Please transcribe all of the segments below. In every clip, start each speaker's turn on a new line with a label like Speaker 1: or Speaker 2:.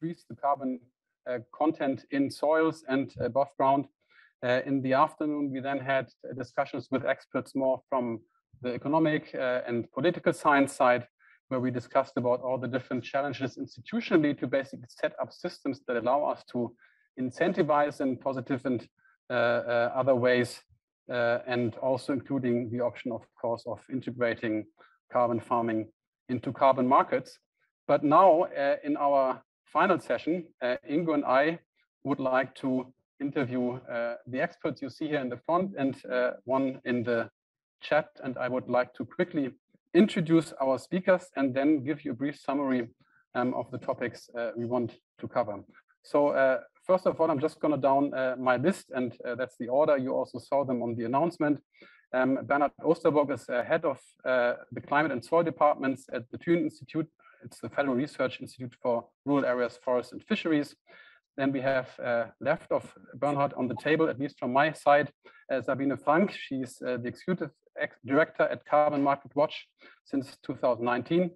Speaker 1: increase the carbon uh, content in soils and above ground. Uh, in the afternoon, we then had discussions with experts more from the economic uh, and political science side, where we discussed about all the different challenges institutionally to basically set up systems that allow us to incentivize in positive and uh, uh, other ways, uh, and also including the option, of course, of integrating carbon farming into carbon markets. But now in our final session, Ingo and I would like to interview the experts you see here in the front and one in the chat. And I would like to quickly introduce our speakers and then give you a brief summary um, of the topics uh, we want to cover. So uh, first of all, I'm just going to down uh, my list, and uh, that's the order. You also saw them on the announcement. Um, Bernhard Osterburg is uh, head of uh, the climate and soil departments at the Thünen Institute. It's the Federal Research Institute for Rural Areas, Forests and Fisheries. Then we have uh, left of Bernhard on the table, at least from my side, uh, Sabine Frank. She's the executive director at Carbon Market Watch since 2019.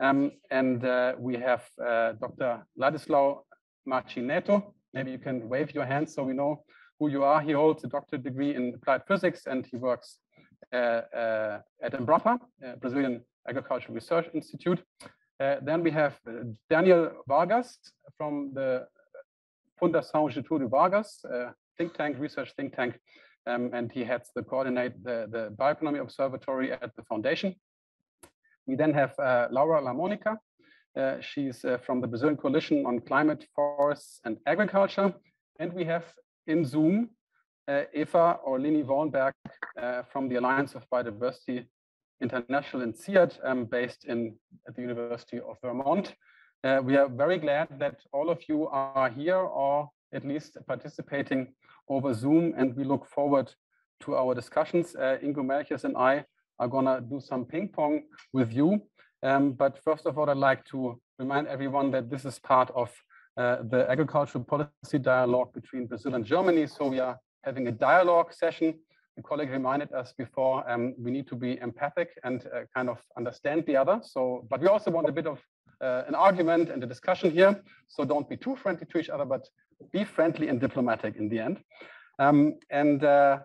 Speaker 1: Um, and we have Dr. Ladislau Martin Neto. Maybe you can wave your hand so we know who you are. He holds a doctorate degree in applied physics and he works uh, uh, at Embrapa, uh, Brazilian Agricultural Research Institute. Uh, then we have uh, Daniel Vargas from the Fundação Getúlio Vargas, think tank, research think tank, um, and he heads the coordinate the, the Bioeconomy Observatory at the foundation. We then have uh, Laura LaMonica, uh, she's uh, from the Brazilian Coalition on Climate, Forests and Agriculture. And we have in Zoom uh, Eva Orlini Wollenberg uh, from the Alliance of Bioversity International in CIAT, um, based in at the University of Vermont. Uh, we are very glad that all of you are here or at least participating over Zoom, and we look forward to our discussions. Uh, Ingo Melchers and I are gonna do some ping pong with you. Um, but first of all, I'd like to remind everyone that this is part of uh, the agricultural policy dialogue between Brazil and Germany. So we are having a dialogue session. The colleague reminded us before um, we need to be empathic and uh, kind of understand the other. So, but we also want a bit of uh, an argument and a discussion here. So don't be too friendly to each other, but be friendly and diplomatic in the end. Um, and uh,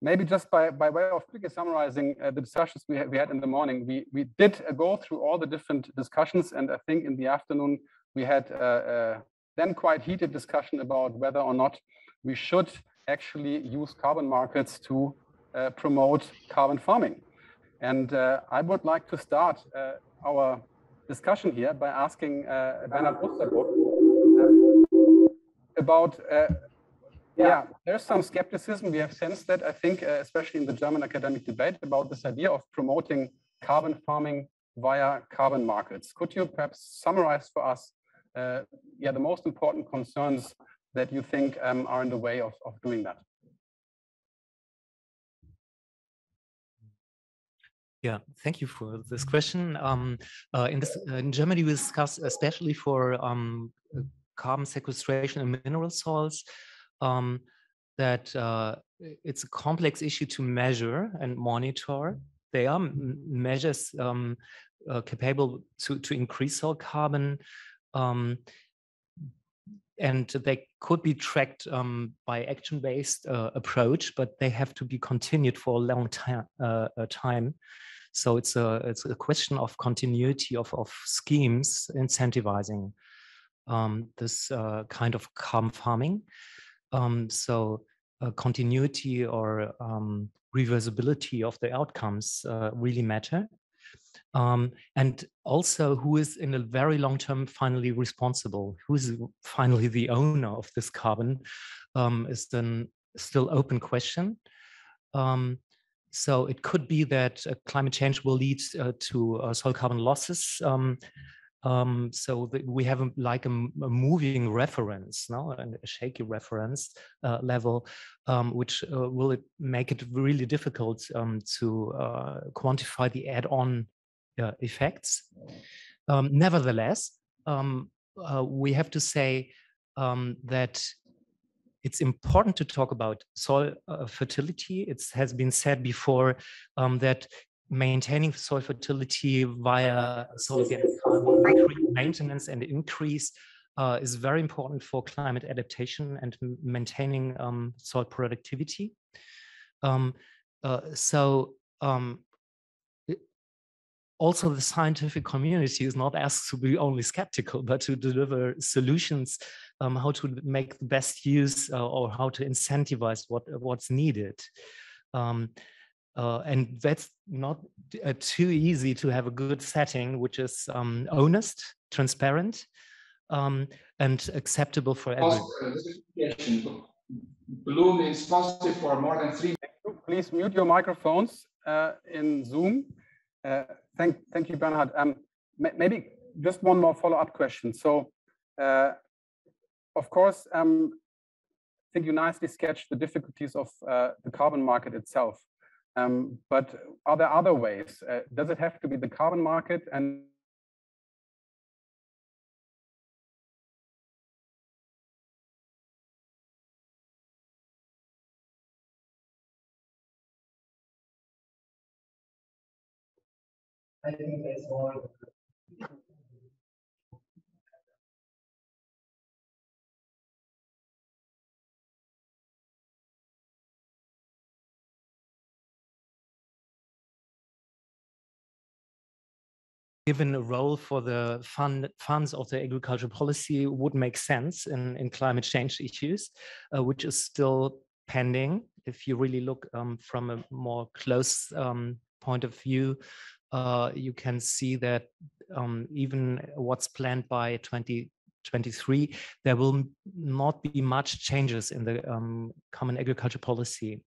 Speaker 1: maybe just by, by way of quickly summarizing uh, the discussions we, we had in the morning, we, we did uh, go through all the different discussions. And I think in the afternoon, we had uh then quite heated discussion about whether or not we should actually use carbon markets to uh, promote carbon farming. And uh, I would like to start our discussion here by asking Bernhard Osterburg about yeah. there's some skepticism. We have sensed that, I think, uh, especially in the German academic debate about this idea of promoting carbon farming via carbon markets. Could you perhaps summarize for us, uh, yeah, the most important concerns that you think um, are in the way of, of doing that?
Speaker 2: Yeah, thank you for this question. Um, uh, in, this, uh, in Germany, we discuss especially for um, carbon sequestration in mineral soils um, that uh, it's a complex issue to measure and monitor. There are measures um, uh, capable to, to increase soil carbon, um, and they could be tracked um, by action-based uh, approach, but they have to be continued for a long time. Uh, time. So it's a it's a question of continuity of, of schemes incentivizing um, this uh, kind of carbon farming. Um, so continuity or um, reversibility of the outcomes uh, really matter. Um, and also who is in the very long term finally responsible, who is finally the owner of this carbon um, is then still open question. Um, so it could be that uh, climate change will lead uh, to uh, soil carbon losses um, um, so we have a, like a, a, moving reference now a shaky reference uh, level um, which uh, will it make it really difficult um, to uh, quantify the add-on uh, effects um, nevertheless um, uh, we have to say um, that it's important to talk about soil uh, fertility. It has been said before that maintaining soil fertility via soil maintenance and increase uh, is very important for climate adaptation and maintaining um, soil productivity. Um, uh, so um, also the scientific community is not asked to be only skeptical, but to deliver solutions, um, how to make the best use uh, or how to incentivize what what's needed. Um, uh, and that's not uh, too easy to have a good setting, which is um, honest, transparent, um, and acceptable for everyone.
Speaker 3: Bloom is positive for more than three.
Speaker 1: Please mute your microphones uh, in Zoom. Thank, thank you, Bernhard. Um, maybe just one more follow-up question. So, uh, of course, um, I think you nicely sketched the difficulties of uh, the carbon market itself. Um, but are there other ways? Uh, does it have to be the carbon market and I think that's more
Speaker 2: given a role for the fund, funds of the agricultural policy would make sense in, in climate change issues, uh, which is still pending. If you really look um, from a more close um, point of view, uh, you can see that um, even what's planned by 2023, there will not be much changes in the um, common agriculture policy.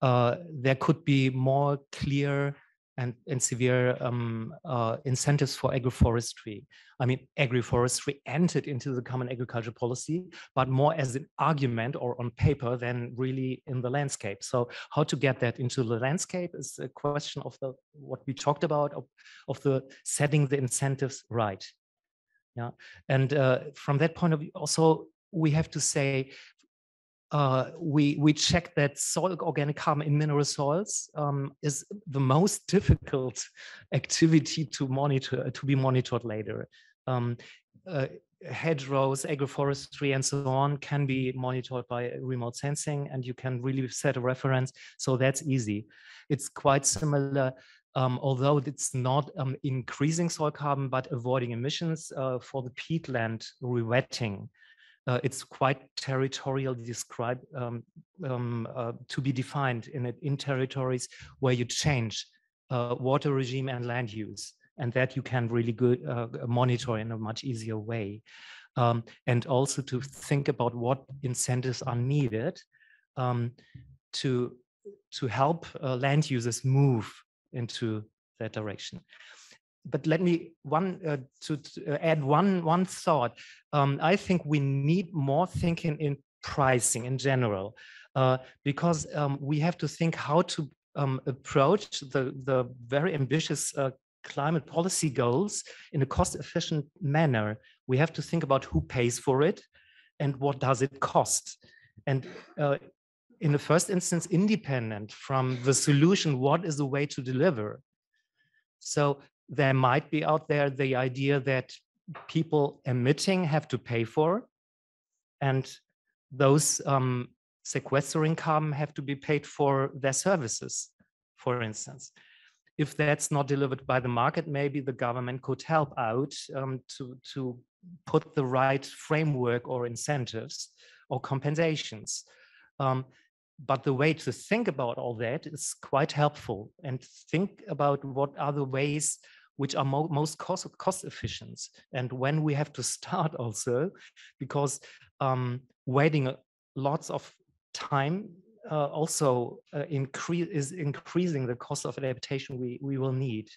Speaker 2: Uh, there could be more clear and, and severe um, uh, incentives for agroforestry. I mean, agroforestry entered into the common agriculture policy, but more as an argument or on paper than really in the landscape. So how to get that into the landscape is a question of the what we talked about, of, of the setting the incentives right. Yeah, and uh, from that point of view, also we have to say uh, we we check that soil organic carbon in mineral soils um, is the most difficult activity to monitor to be monitored later. Um, uh, hedgerows, agroforestry, and so on can be monitored by remote sensing, and you can really set a reference. So that's easy. It's quite similar. Um, although it's not um, increasing soil carbon, but avoiding emissions uh, for the peatland rewetting uh, it's quite territorial described um, um, uh, to be defined in in territories where you change uh, water regime and land use, and that you can really good uh, monitor in a much easier way, um, and also to think about what incentives are needed um, to to help uh, land users move into that direction but let me one uh, to, to, uh, add one one thought. Um, I think we need more thinking in pricing in general, uh, because um, we have to think how to um, approach the the very ambitious uh, climate policy goals in a cost-efficient manner. We have to think about who pays for it, and what does it cost, and. Uh, in the first instance, independent from the solution, what is the way to deliver? So there might be out there the idea that people emitting have to pay for, and those um, sequestering carbon have to be paid for their services, for instance. If that's not delivered by the market, maybe the government could help out um, to, to put the right framework or incentives or compensations. Um, but the way to think about all that is quite helpful and think about what are the ways which are mo most cost, cost efficient and when we have to start also because um, waiting lots of time uh, also uh, increase is increasing the cost of adaptation we, we will need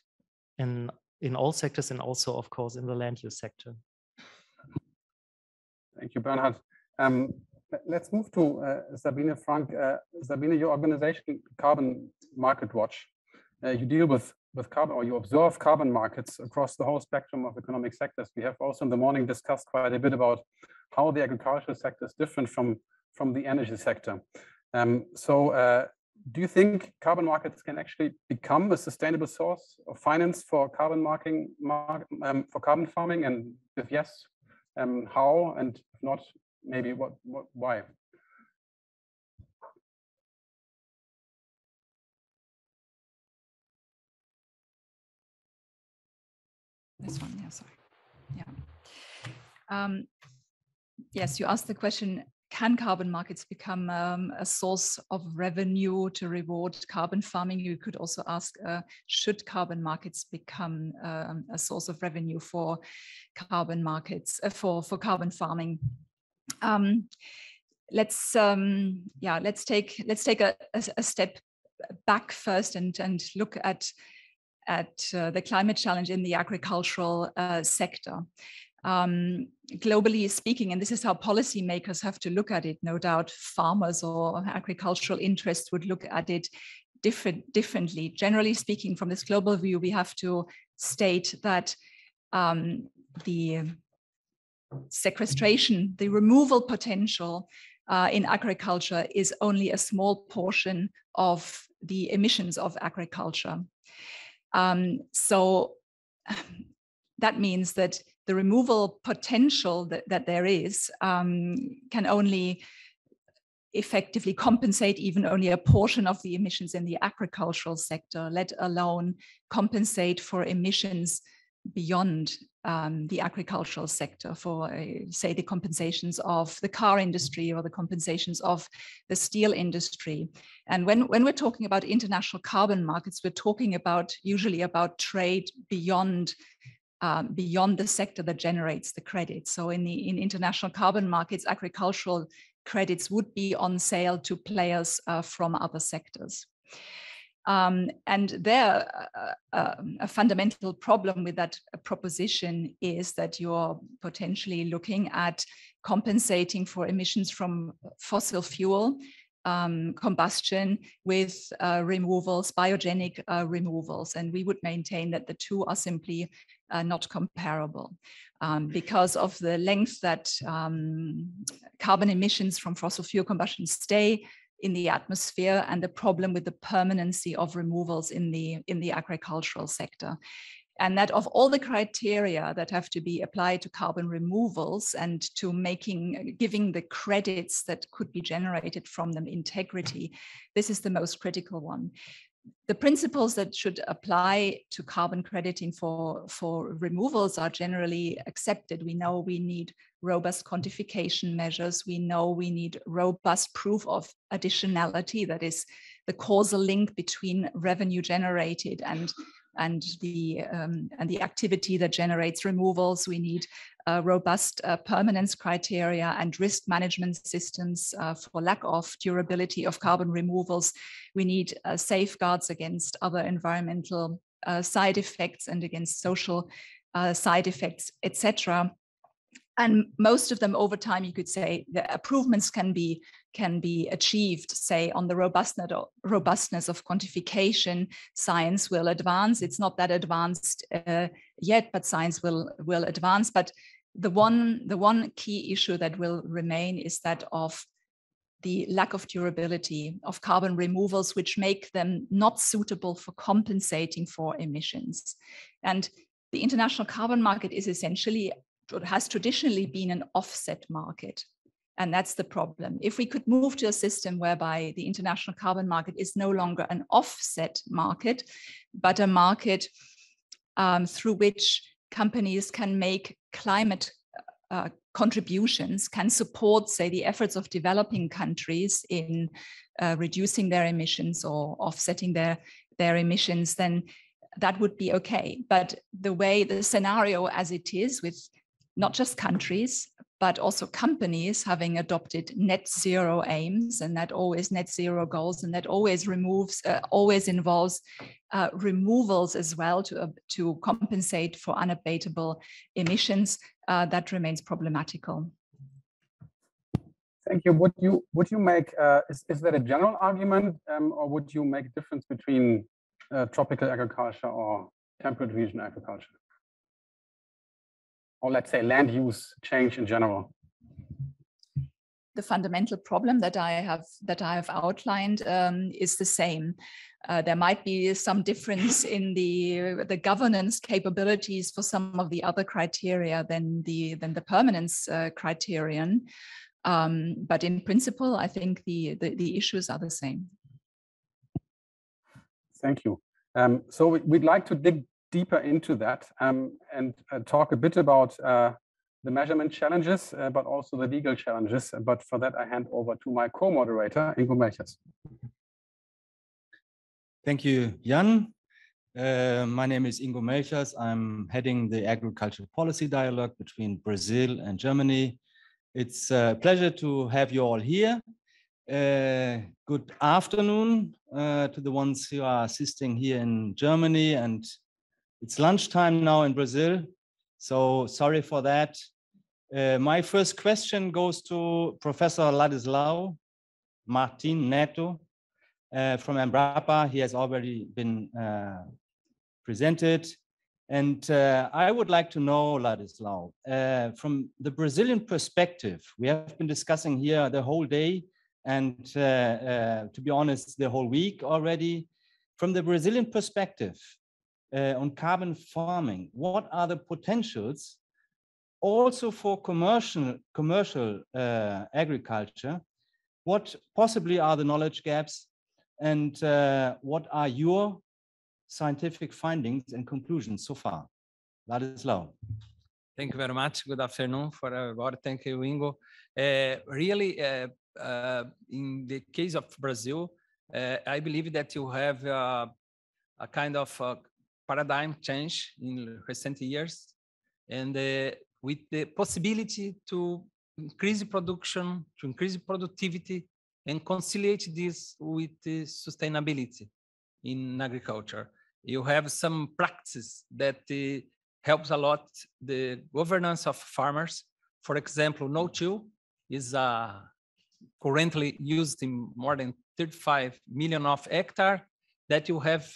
Speaker 2: in in all sectors and also of course in the land use sector.
Speaker 1: Thank you, Bernhard. Um, let's move to uh, Sabine Frank. Uh, Sabine, your organization, Carbon Market Watch, uh, you deal with with carbon or you observe carbon markets across the whole spectrum of economic sectors. We have also in the morning discussed quite a bit about how the agricultural sector is different from, from the energy sector. Um, so uh, do you think carbon markets can actually become a sustainable source of finance for carbon marking, mark, um, for carbon farming? And if yes, Um, how and if not, maybe what, what why?
Speaker 4: This one, yeah, sorry. Yeah. Um, yes, you asked the question, can carbon markets become um, a source of revenue to reward carbon farming? You could also ask, uh, should carbon markets become um, a source of revenue for carbon markets, uh, for, for carbon farming? Um, let's, um, yeah, let's take, let's take a, a, a step back first and, and look at at uh, the climate challenge in the agricultural uh, sector. Um, globally speaking, and this is how policymakers have to look at it, no doubt farmers or agricultural interests would look at it different, differently. Generally speaking, from this global view, we have to state that um, the sequestration, the removal potential uh, in agriculture is only a small portion of the emissions of agriculture. Um, so that means that the removal potential that, that there is um, can only effectively compensate even only a portion of the emissions in the agricultural sector, let alone compensate for emissions beyond um, the agricultural sector for, uh, say, the compensations of the car industry or the compensations of the steel industry. And when, when we're talking about international carbon markets, we're talking about usually about trade beyond um, beyond the sector that generates the credit. So in the in international carbon markets, agricultural credits would be on sale to players uh, from other sectors. Um, and there, uh, uh, a fundamental problem with that proposition is that you're potentially looking at compensating for emissions from fossil fuel um, combustion with uh, removals, biogenic uh, removals. And we would maintain that the two are simply uh, not comparable um, because of the length that um, carbon emissions from fossil fuel combustion stay in the atmosphere and the problem with the permanency of removals in the in the agricultural sector. And that of all the criteria that have to be applied to carbon removals and to making giving the credits that could be generated from them integrity this is the most critical one the principles that should apply to carbon crediting for, for removals are generally accepted. We know we need robust quantification measures. We know we need robust proof of additionality, that is the causal link between revenue generated and and the um, and the activity that generates removals. We need uh, robust uh, permanence criteria and risk management systems uh, for lack of durability of carbon removals. We need uh, safeguards against other environmental uh, side effects and against social uh, side effects, etc and most of them over time you could say the improvements can be can be achieved say on the robustness robustness of quantification. Science will advance. It's not that advanced uh, yet but science will will advance. But the one the one key issue that will remain is that of the lack of durability of carbon removals which make them not suitable for compensating for emissions. And the international carbon market is essentially has traditionally been an offset market. And that's the problem. If we could move to a system whereby the international carbon market is no longer an offset market, but a market um, through which companies can make climate uh, contributions, can support, say, the efforts of developing countries in uh, reducing their emissions or offsetting their, their emissions, then that would be okay. But the way the scenario as it is with not just countries, but also companies having adopted net zero aims and that always net zero goals and that always removes, uh, always involves uh, removals as well to, uh, to compensate for unabatable emissions, uh, that remains problematical.
Speaker 1: Thank you. Would you would you make uh, is is that a general argument, um, or would you make a difference between uh, tropical agriculture or temperate region agriculture? Or let's say land use change in general?
Speaker 4: The fundamental problem that I have that I have outlined um, is the same. Uh, there might be some difference in the the governance capabilities for some of the other criteria than the than the permanence uh, criterion. Um, but in principle, I think the, the, the issues are the same.
Speaker 1: Thank you. Um, so we'd like to dig deeper into that um, and uh, talk a bit about uh, the measurement challenges, uh, but also the legal challenges. But for that, I hand over to my co-moderator, Ingo Melchers.
Speaker 5: Thank you, Jan. Uh, my name is Ingo Melchers. I'm heading the agricultural policy dialogue between Brazil and Germany. It's a pleasure to have you all here. Uh, good afternoon uh, to the ones who are assisting here in Germany and it's lunchtime now in Brazil. So sorry for that. Uh, my first question goes to Professor Ladislau Martin Neto uh, from Embrapa. He has already been uh, presented. And uh, I would like to know, Ladislau, uh, from the Brazilian perspective, we have been discussing here the whole day and uh, to be honest, the whole week already. From the Brazilian perspective, uh, on carbon farming, what are the potentials also for commercial, commercial uh, agriculture? What possibly are the knowledge gaps and uh, what are your scientific findings and conclusions so far? Ladislau.
Speaker 6: Thank you very much. Good afternoon for everybody. Thank you, Ingo. Uh, really, uh, uh, in the case of Brazil, I believe that you have a kind of paradigm change in recent years and uh, with the possibility to increase production, to increase productivity and conciliate this with sustainability in agriculture. You have some practices that uh, helps a lot the governance of farmers. For example, no-till is uh, currently used in more than 35 million of hectare that you have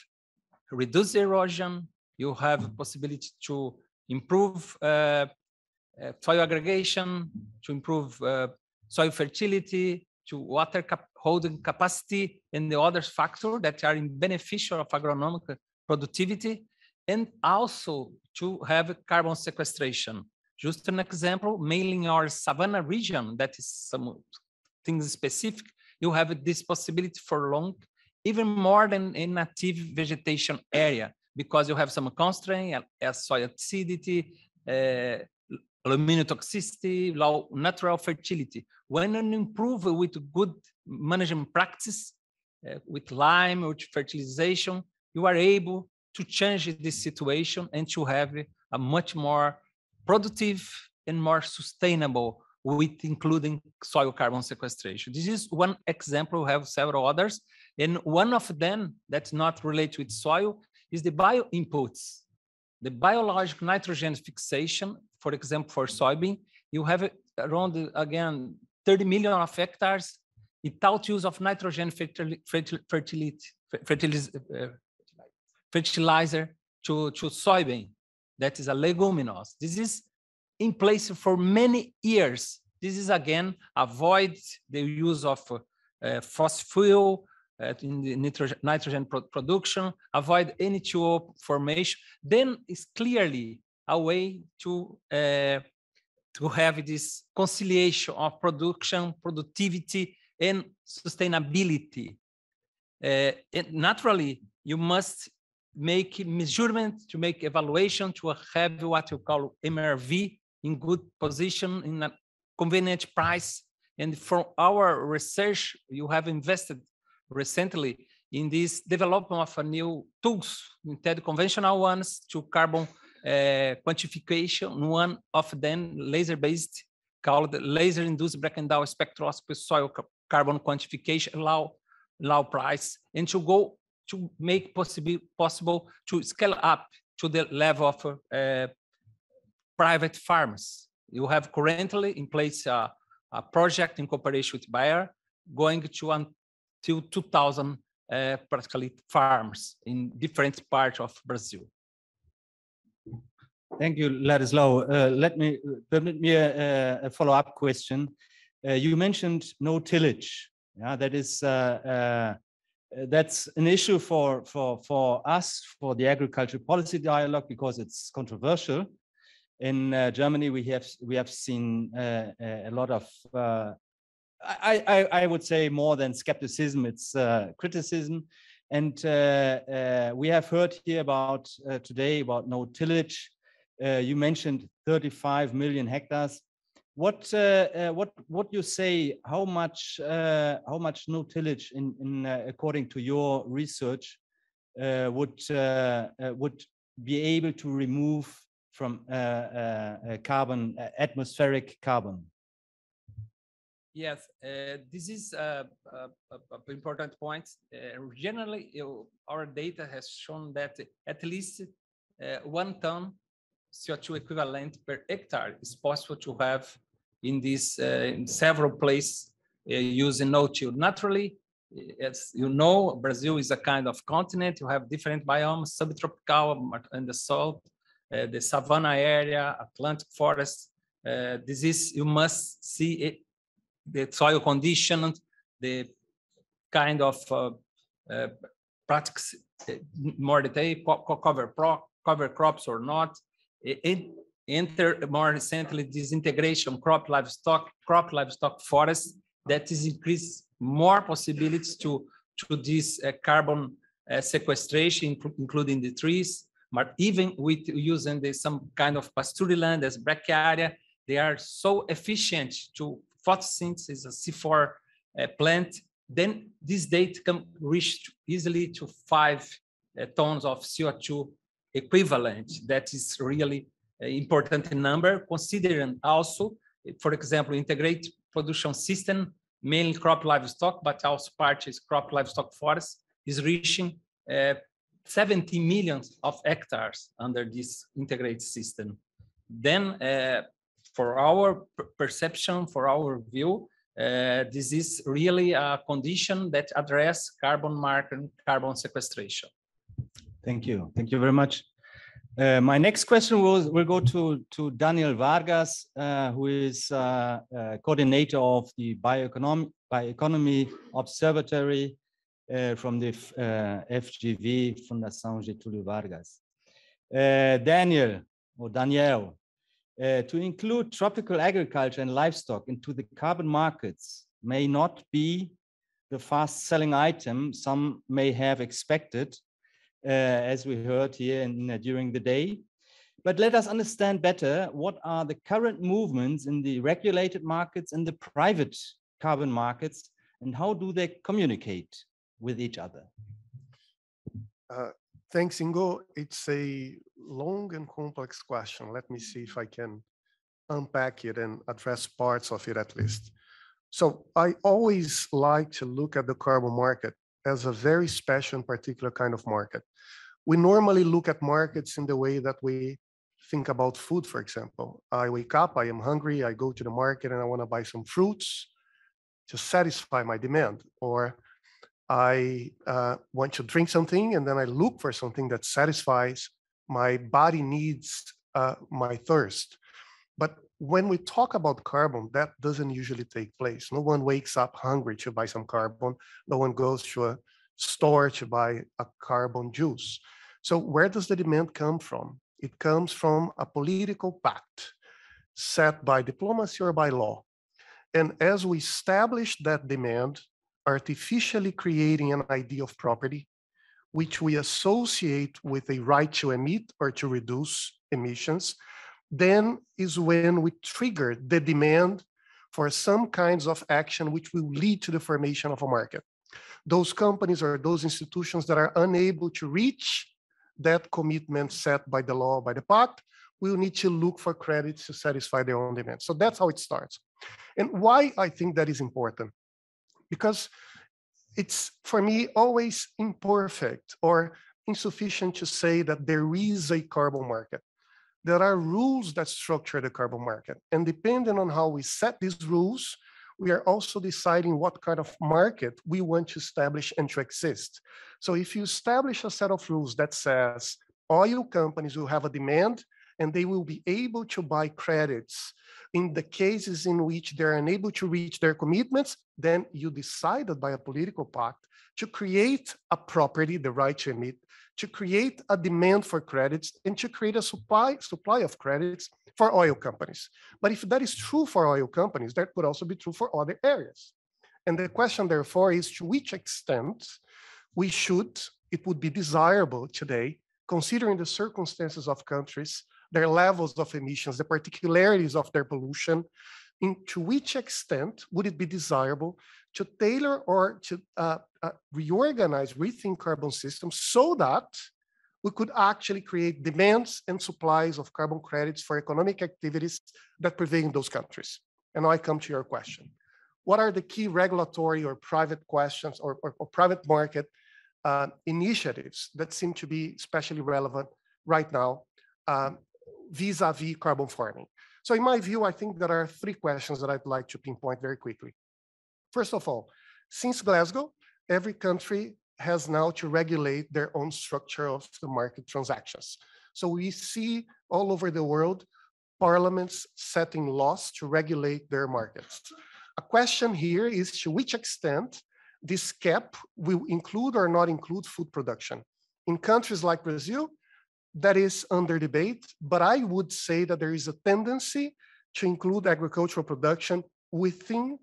Speaker 6: reduce erosion, you have possibility to improve uh, uh, soil aggregation, to improve uh, soil fertility, to water cap holding capacity, and the other factors that are in beneficial of agronomic productivity, and also to have carbon sequestration. Just an example, mainly in our savanna region, that is some things specific, you have this possibility for long even more than in native vegetation area because you have some constraint as soil acidity, uh, aluminum toxicity, low natural fertility. When you improve with good management practice, uh, with lime, with fertilization, you are able to change this situation and to have a much more productive and more sustainable with including soil carbon sequestration. This is one example, we have several others. And one of them that's not related with soil is the bio inputs. The biological nitrogen fixation, for example, for soybean, you have around, again, 30 million of hectares without use of nitrogen uh, fertilizer to, to soybean. That is a leguminous. This is in place for many years. This is again avoid the use of uh, fossil fuel, in the nitrogen, nitrogen pro production, avoid N2O formation, then it's clearly a way to uh, to have this conciliation of production, productivity, and sustainability. Uh, and naturally, you must make measurement to make evaluation to have what you call MRV in good position in a convenient price. And for our research, you have invested recently in this development of a new tools, instead conventional ones to carbon uh, quantification. One of them laser-based called laser-induced breakdown spectroscopy soil carbon quantification low, low price, and to go to make possible possible to scale up to the level of uh, private farms. You have currently in place a, a project in cooperation with Bayer going to to 2,000 uh, practically farms in different parts of Brazil.
Speaker 5: Thank you, Ladislau. Uh, let me permit me a, a follow-up question. Uh, you mentioned no tillage. Yeah, that is uh, uh uh, that's an issue for, for, for us, for the agriculture policy dialogue, because it's controversial. In uh, Germany, we have, we have seen uh, a lot of, uh, I, I, I would say more than skepticism, it's uh, criticism. And uh, we have heard here about today about no tillage. you mentioned 35 million hectares what uh, uh, what what you say? How much uh, how much no tillage in in according to your research would would be able to remove from carbon atmospheric carbon?
Speaker 6: Yes, uh, this is an important point. Uh, generally, you, our data has shown that at least uh, one ton CO2 equivalent per hectare is possible to have in these uh, in several places uh, using no-till. Naturally, as you know, Brazil is a kind of continent. You have different biomes, subtropical and the salt, uh, the savanna area, Atlantic forest. this is, you must see it, the soil conditions, the kind of uh, uh, practice more detail, cover, pro, cover crops or not. It, enter more recently this integration crop livestock crop livestock forest that is increase more possibilities to to this uh, carbon uh, sequestration including the trees but even with using the, some kind of pastureland as brachiaria they are so efficient to photosynthesis a C4 uh, plant then this date can reach easily to five uh, tons of CO2 equivalent that is really important number, considering also, for example, integrate production system, mainly crop livestock, but also part is crop livestock forest, is reaching uh, 70 million of hectares under this integrated system. Then, uh, for our perception, for our view, uh, this is really a condition that address carbon market, and carbon sequestration.
Speaker 5: Thank you. Thank you very much. Uh, my next question will, will go to, to Daniel Vargas, uh, who is uh, uh coordinator of the Bioeconomy, Observatory uh, from the FGV Fundação Getúlio Vargas. Daniel, or Daniel, to include tropical agriculture and livestock into the carbon markets may not be the fast selling item some may have expected uh, as we heard here in, uh, during the day. But let us understand better what are the current movements in the regulated markets and the private carbon markets, and how do they communicate with each other?
Speaker 7: Uh, thanks, Ingo. It's a long and complex question. Let me see if mm-hmm. I can unpack it and address parts of it at least. So I always like to look at the carbon market as a very special and particular kind of market. We normally look at markets in the way that we think about food, for example. I wake up, I am hungry, I go to the market and I want to buy some fruits to satisfy my demand. Or I uh, want to drink something and then I look for something that satisfies my body needs, uh, my thirst. But when we talk about carbon, that doesn't usually take place. No one wakes up hungry to buy some carbon. No one goes to a store to buy a carbon juice. So where does the demand come from? It comes from a political pact set by diplomacy or by law. And as we establish that demand, artificially creating an idea of property, which we associate with a right to emit or to reduce emissions, then is when we trigger the demand for some kinds of action which will lead to the formation of a market. Those companies or those institutions that are unable to reach that commitment set by the law, by the pact, will need to look for credits to satisfy their own demand. So that's how it starts. And why I think that is important? Because it's, for me, always imperfect or insufficient to say that there is a carbon market there are rules that structure the carbon market. And depending on how we set these rules, we are also deciding what kind of market we want to establish and to exist. So if you establish a set of rules that says oil companies will have a demand and they will be able to buy credits in the cases in which they're unable to reach their commitments, then you decided by a political pact to create a property, the right to emit, to create a demand for credits and to create a supply, supply of credits for oil companies. But if that is true for oil companies, that could also be true for other areas. And the question, therefore, is to which extent we should, it would be desirable today, considering the circumstances of countries, their levels of emissions, the particularities of their pollution, in to which extent would it be desirable to tailor or to uh, uh, reorganize, rethink carbon systems so that we could actually create demands and supplies of carbon credits for economic activities that prevail in those countries. And now I come to your question. What are the key regulatory or private questions or, or, or private market uh, initiatives that seem to be especially relevant right now um, vis-a-vis carbon farming? So in my view, I think there are three questions that I'd like to pinpoint very quickly. First of all, since Glasgow, every country has now to regulate their own structure of the market transactions. So we see all over the world parliaments setting laws to regulate their markets. A question here is to which extent this cap will include or not include food production. In countries like Brazil, that is under debate, but I would say that there is a tendency to include agricultural production within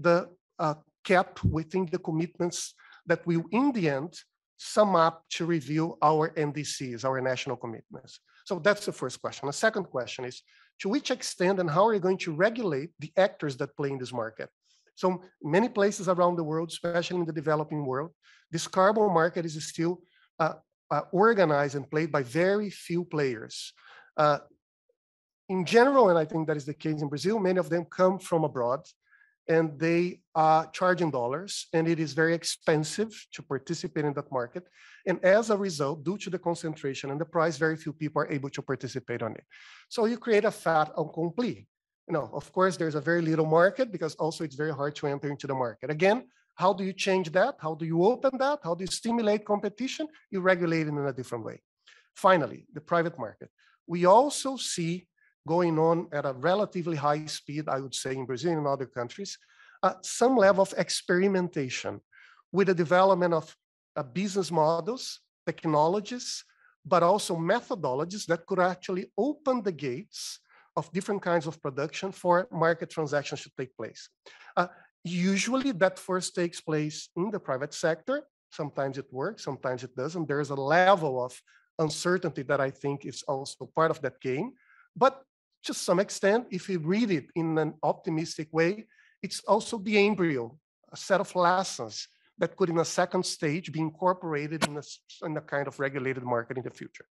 Speaker 7: the uh, cap, within the commitments that will, in the end, sum up to review our NDCs, our national commitments. So that's the first question. The second question is, to which extent and how are you going to regulate the actors that play in this market? So many places around the world, especially in the developing world, this carbon market is still uh, uh, organized and played by very few players. Uh, in general, and I think that is the case in Brazil, many of them come from abroad and they are charging dollars and it is very expensive to participate in that market. And as a result, due to the concentration and the price, very few people are able to participate on it. So you create a fait accompli. You know, of course, there's a very little market because also it's very hard to enter into the market. Again, how do you change that? How do you open that? How do you stimulate competition? You regulate it in a different way. Finally, the private market. We also see going on at a relatively high speed, I would say, in Brazil and other countries, uh, some level of experimentation with the development of uh, business models, technologies, but also methodologies that could actually open the gates of different kinds of production for market transactions to take place. Uh, usually that first takes place in the private sector. Sometimes it works, sometimes it doesn't. There's a level of uncertainty that I think is also part of that game. But to some extent, if you read it in an optimistic way, it's also the embryo, a set of lessons that could, in a second stage, be incorporated in a, in a kind of regulated market in the future.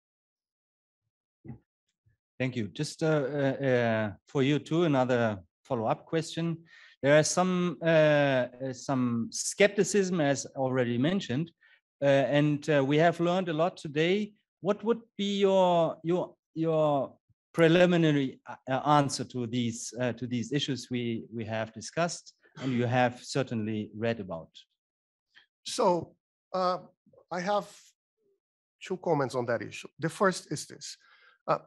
Speaker 5: Thank you. Just uh, uh, uh for you too, another follow-up question. There is some uh, uh, some skepticism, as already mentioned, uh, and we have learned a lot today. What would be your your your preliminary answer to these to these issues we we have discussed and you have certainly read about?
Speaker 7: So I have two comments on that issue. The first is this. Uh,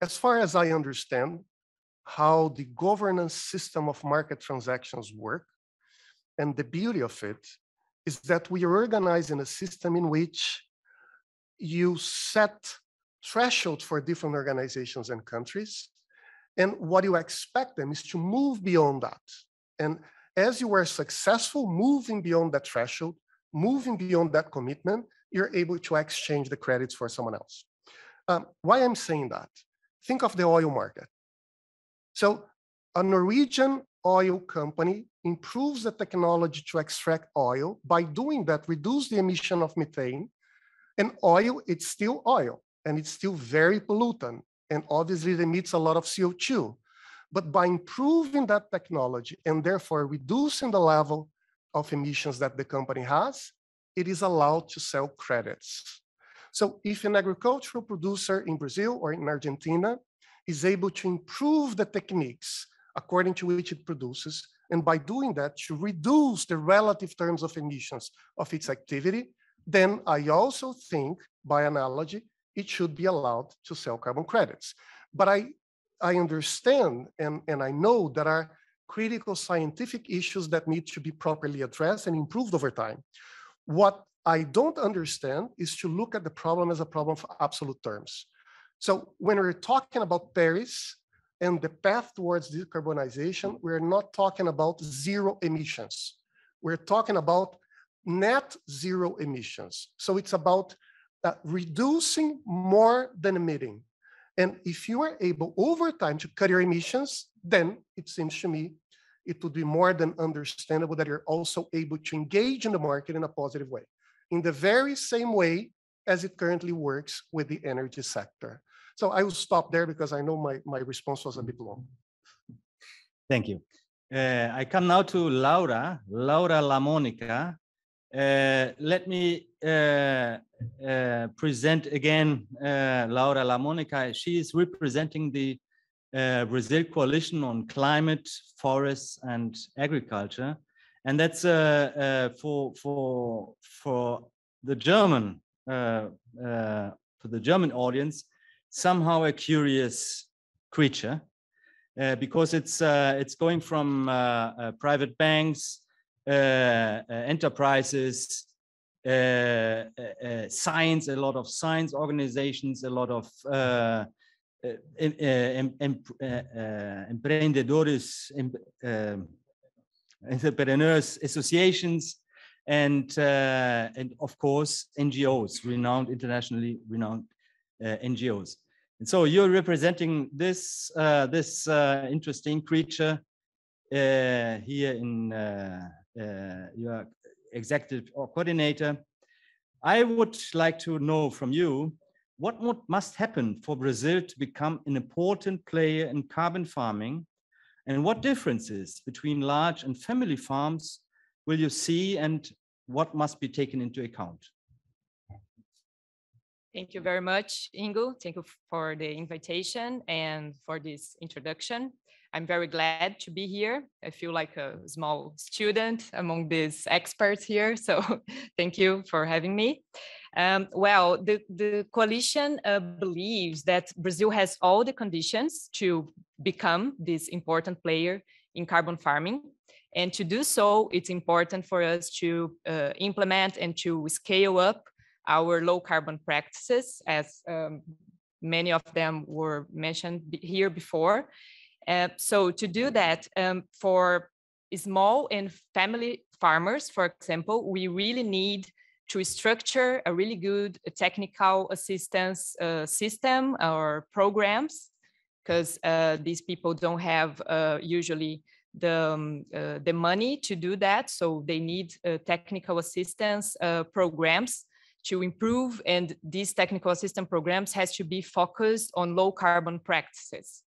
Speaker 7: as far as I understand, how the governance system of market transactions work. And the beauty of it is that we are organizing a system in which you set thresholds for different organizations and countries. And what you expect them is to move beyond that. And as you are successful moving beyond that threshold, moving beyond that commitment, you're able to exchange the credits for someone else. Um, why I'm saying that? Think of the oil market. So a Norwegian oil company improves the technology to extract oil. By doing that, reduce the emission of methane. And oil, it's still oil, and it's still very pollutant. And obviously, it emits a lot of CO2. But by improving that technology and therefore reducing the level of emissions that the company has, it is allowed to sell credits. So if an agricultural producer in Brazil or in Argentina is able to improve the techniques according to which it produces, and by doing that, to reduce the relative terms of emissions of its activity, then I also think, by analogy, it should be allowed to sell carbon credits. But I, I understand and, and I know there are critical scientific issues that need to be properly addressed and improved over time. What I don't understand is to look at the problem as a problem for absolute terms. So when we're talking about Paris and the path towards decarbonization, we're not talking about zero emissions. We're talking about net zero emissions. So it's about uh, reducing more than emitting. And if you are able over time to cut your emissions, then it seems to me it would be more than understandable that you're also able to engage in the market in a positive way, in the very same way as it currently works with the energy sector. So I will stop there because I know my, my response was a bit long.
Speaker 5: Thank you. Uh, I come now to Laura, Laura Lamonica. Uh, let me uh, uh present again uh, Laura Lamonica. She is representing the uh, Brazil Coalition on Climate, Forests, and Agriculture, and that's for for for the German for the German audience somehow a curious creature uh, because it's uh, it's going from uh, uh private banks, uh, uh, enterprises, science, a lot of science organizations, a lot of emprendedores, entrepreneurs associations, and and of course NGOs, renowned internationally renowned NGOs. And so you're representing this uh, this uh, interesting creature uh, here in uh, uh, your executive or coordinator. I would like to know from you what must happen for Brazil to become an important player in carbon farming and what differences between large and family farms will you see and what must be taken into account?
Speaker 8: Thank you very much, Ingo. Thank you for the invitation and for this introduction. I'm very glad to be here. I feel like a small student among these experts here. So thank you for having me. Um, well, the, the coalition uh, believes that Brazil has all the conditions to become this important player in carbon farming. And to do so, it's important for us to uh, implement and to scale up our low carbon practices, as um, many of them were mentioned here before. Uh, so to do that, um, for small and family farmers, for example, we really need to structure a really good technical assistance uh, system or programs, because uh, these people don't have uh, usually the, um, uh, the money to do that. So they need uh, technical assistance programs to improve and these technical assistance programs has to be focused on low carbon practices.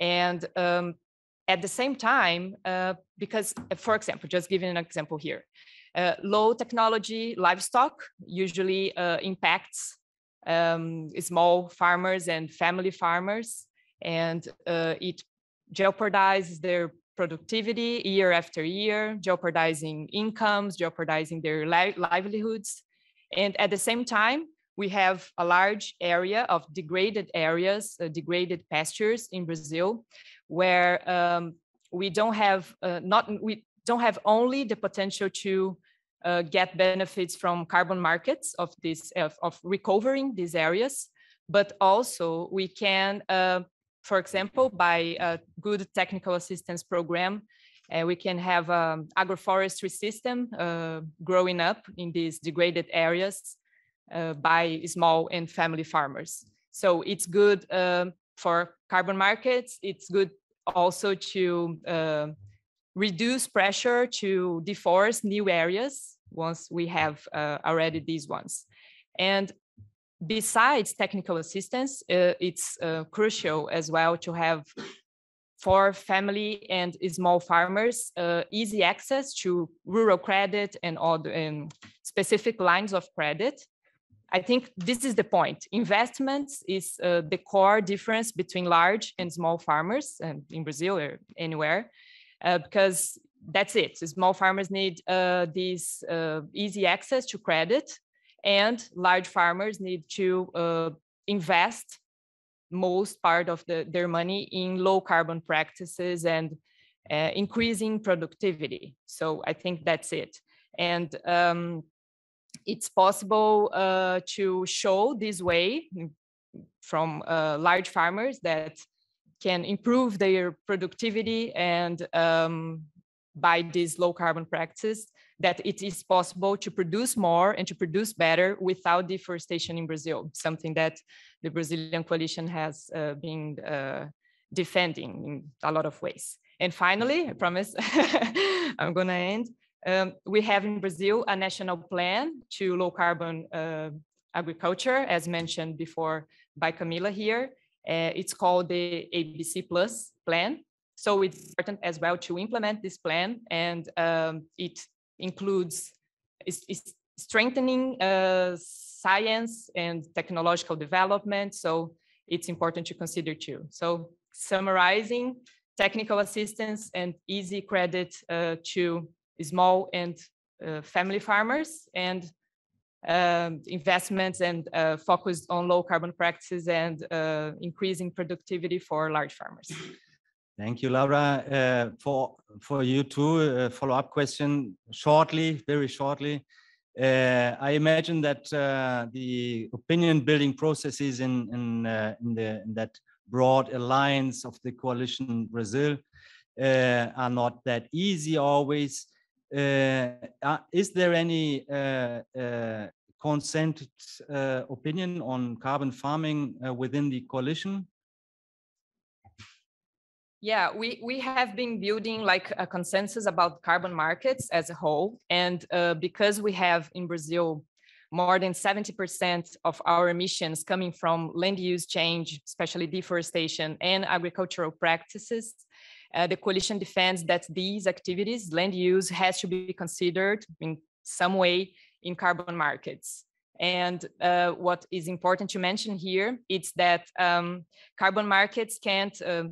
Speaker 8: And um, at the same time, uh, because for example, just giving an example here, uh, low technology livestock usually uh, impacts um, small farmers and family farmers, and uh, it jeopardizes their productivity year after year, jeopardizing incomes, jeopardizing their li livelihoods. And at the same time, we have a large area of degraded areas, uh, degraded pastures in Brazil, where um, we don't have uh, not we don't have only the potential to uh, get benefits from carbon markets of this of, of recovering these areas, but also we can, uh, for example, by a good technical assistance program, uh, we can have an agroforestry system uh, growing up in these degraded areas uh, by small and family farmers. So it's good um, for carbon markets. It's good also to uh, reduce pressure to deforest new areas once we have uh, already these ones. And besides technical assistance, uh, it's crucial as well to have for family and small farmers, uh, easy access to rural credit and other and specific lines of credit. I think this is the point. Investments is uh, the core difference between large and small farmers, and in Brazil or anywhere, uh, because that's it. Small farmers need uh, this uh, easy access to credit, and large farmers need to uh, invest most part of the, their money in low carbon practices and uh, increasing productivity. So I think that's it. And um, it's possible uh, to show this way from uh, large farmers that can improve their productivity and um, by this low carbon practice that it is possible to produce more and to produce better without deforestation in Brazil, something that the Brazilian coalition has uh, been uh, defending in a lot of ways. And finally, I promise I'm going to end. Um, we have in Brazil a national plan to low carbon uh, agriculture, as mentioned before by Camila here. Uh, it's called the ABC Plus plan. So it's important as well to implement this plan, and um, it includes is, is strengthening uh, science and technological development. So it's important to consider too. So summarizing technical assistance and easy credit uh, to small and uh, family farmers and um, investments and uh, focused on low carbon practices and uh, increasing productivity for large farmers.
Speaker 5: Thank you, Laura. Uh, for for you too, a follow-up question, shortly, very shortly. Uh, I imagine that uh, the opinion building processes in in, uh, in the in that broad alliance of the coalition Brazil uh, are not that easy always. Uh, is there any consented opinion on carbon farming within the coalition?
Speaker 8: Yeah, we, we have been building like a consensus about carbon markets as a whole. And uh, because we have in Brazil more than 70% of our emissions coming from land use change, especially deforestation and agricultural practices, uh, the coalition defends that these activities, land use, has to be considered in some way in carbon markets. And uh, what is important to mention here is that um, carbon markets can't uh,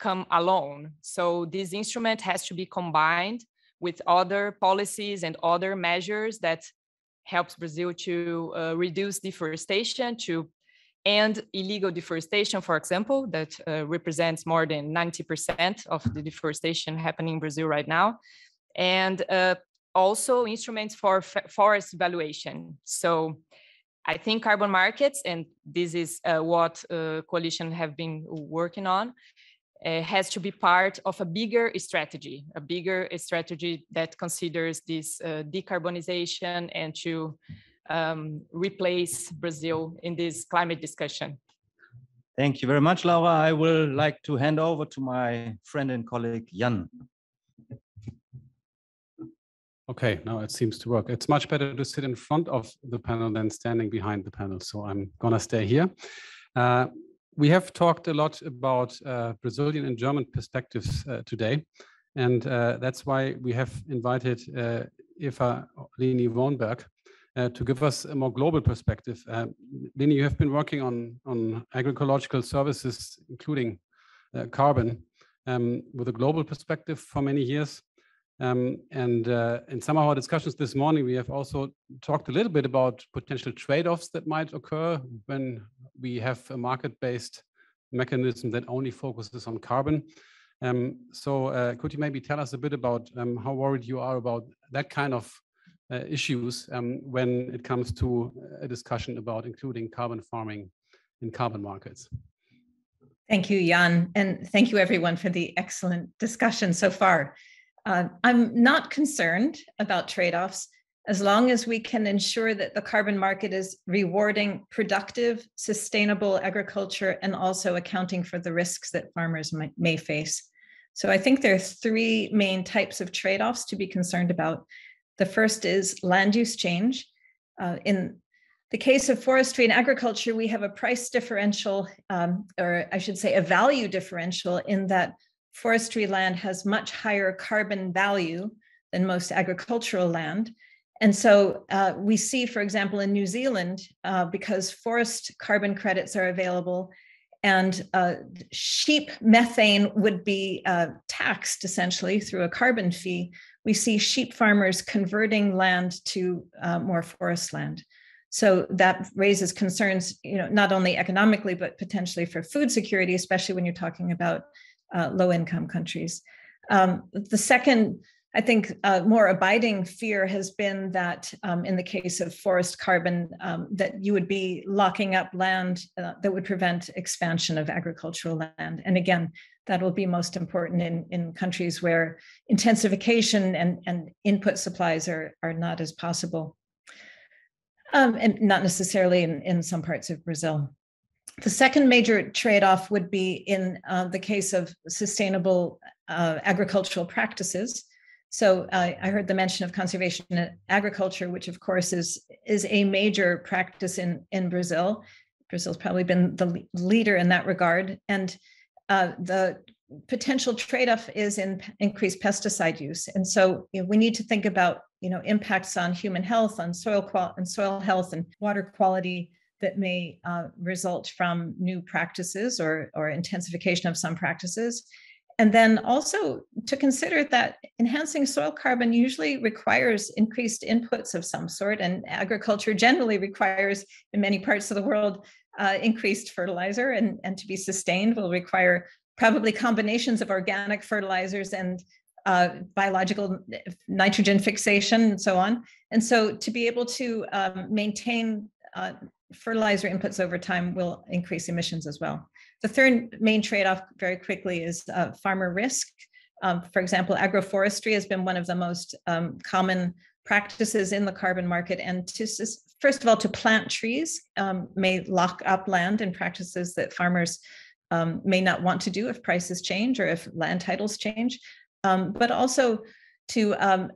Speaker 8: come alone. So this instrument has to be combined with other policies and other measures that helps Brazil to uh, reduce deforestation, to end illegal deforestation, for example, that uh, represents more than 90% of the deforestation happening in Brazil right now. And uh, also instruments for forest valuation. So I think carbon markets, and this is uh, what uh, coalition have been working on, uh, has to be part of a bigger strategy, a bigger strategy that considers this uh, decarbonization and to um, replace Brazil in this climate discussion.
Speaker 5: Thank you very much, Laura. I will like to hand over to my friend and colleague, Jan.
Speaker 1: Okay, now it seems to work. It's much better to sit in front of the panel than standing behind the panel. So I'm gonna stay here. Uh, we have talked a lot about uh, Brazilian and German perspectives uh, today. And uh, that's why we have invited uh, Eva Leni Wollenberg uh, to give us a more global perspective. Uh, Leni, you have been working on, on agricultural services, including carbon, um, with a global perspective for many years. Um, and uh, in some of our discussions this morning, we have also talked a little bit about potential trade-offs that might occur when we have a market-based mechanism that only focuses on carbon. Um, so uh, could you maybe tell us a bit about um, how worried you are about that kind of uh, issues um, when it comes to a discussion about including carbon farming in carbon markets?
Speaker 9: Thank you, Jan, and thank you everyone for the excellent discussion so far. Uh, I'm not concerned about trade offs as long as we can ensure that the carbon market is rewarding productive, sustainable agriculture and also accounting for the risks that farmers might, may face. So I think there are three main types of trade offs to be concerned about. The first is land use change. Uh, in the case of forestry and agriculture, we have a price differential, um, or I should say, a value differential, in that forestry land has much higher carbon value than most agricultural land. And so uh, we see, for example, in New Zealand, uh, because forest carbon credits are available and uh, sheep methane would be uh, taxed essentially through a carbon fee, we see sheep farmers converting land to uh, more forest land. So that raises concerns, you know, not only economically, but potentially for food security, especially when you're talking about uh, low income countries. Um, the second, I think, uh, more abiding fear has been that um, in the case of forest carbon, um, that you would be locking up land uh, that would prevent expansion of agricultural land. And again, that will be most important in, in countries where intensification and, and input supplies are, are not as possible. Um, and not necessarily in, in some parts of Brazil. The second major trade-off would be in uh, the case of sustainable uh, agricultural practices. So uh, I heard the mention of conservation agriculture, which of course is is a major practice in in Brazil. Brazil's probably been the leader in that regard, and uh, the potential trade-off is in increased pesticide use. And so you know, we need to think about you know impacts on human health, on soil qual- and soil health, and water quality that may uh, result from new practices or or intensification of some practices. And then also to consider that enhancing soil carbon usually requires increased inputs of some sort, and agriculture generally requires, in many parts of the world, uh, increased fertilizer, and, and to be sustained will require probably combinations of organic fertilizers and uh, biological nitrogen fixation and so on. And so to be able to um, maintain uh, fertilizer inputs over time will increase emissions as well. The third main trade-off very quickly is uh, farmer risk. Um, for example, agroforestry has been one of the most um, common practices in the carbon market. And to first of all, to plant trees um, may lock up land and practices that farmers um, may not want to do if prices change or if land titles change, um, but also to um,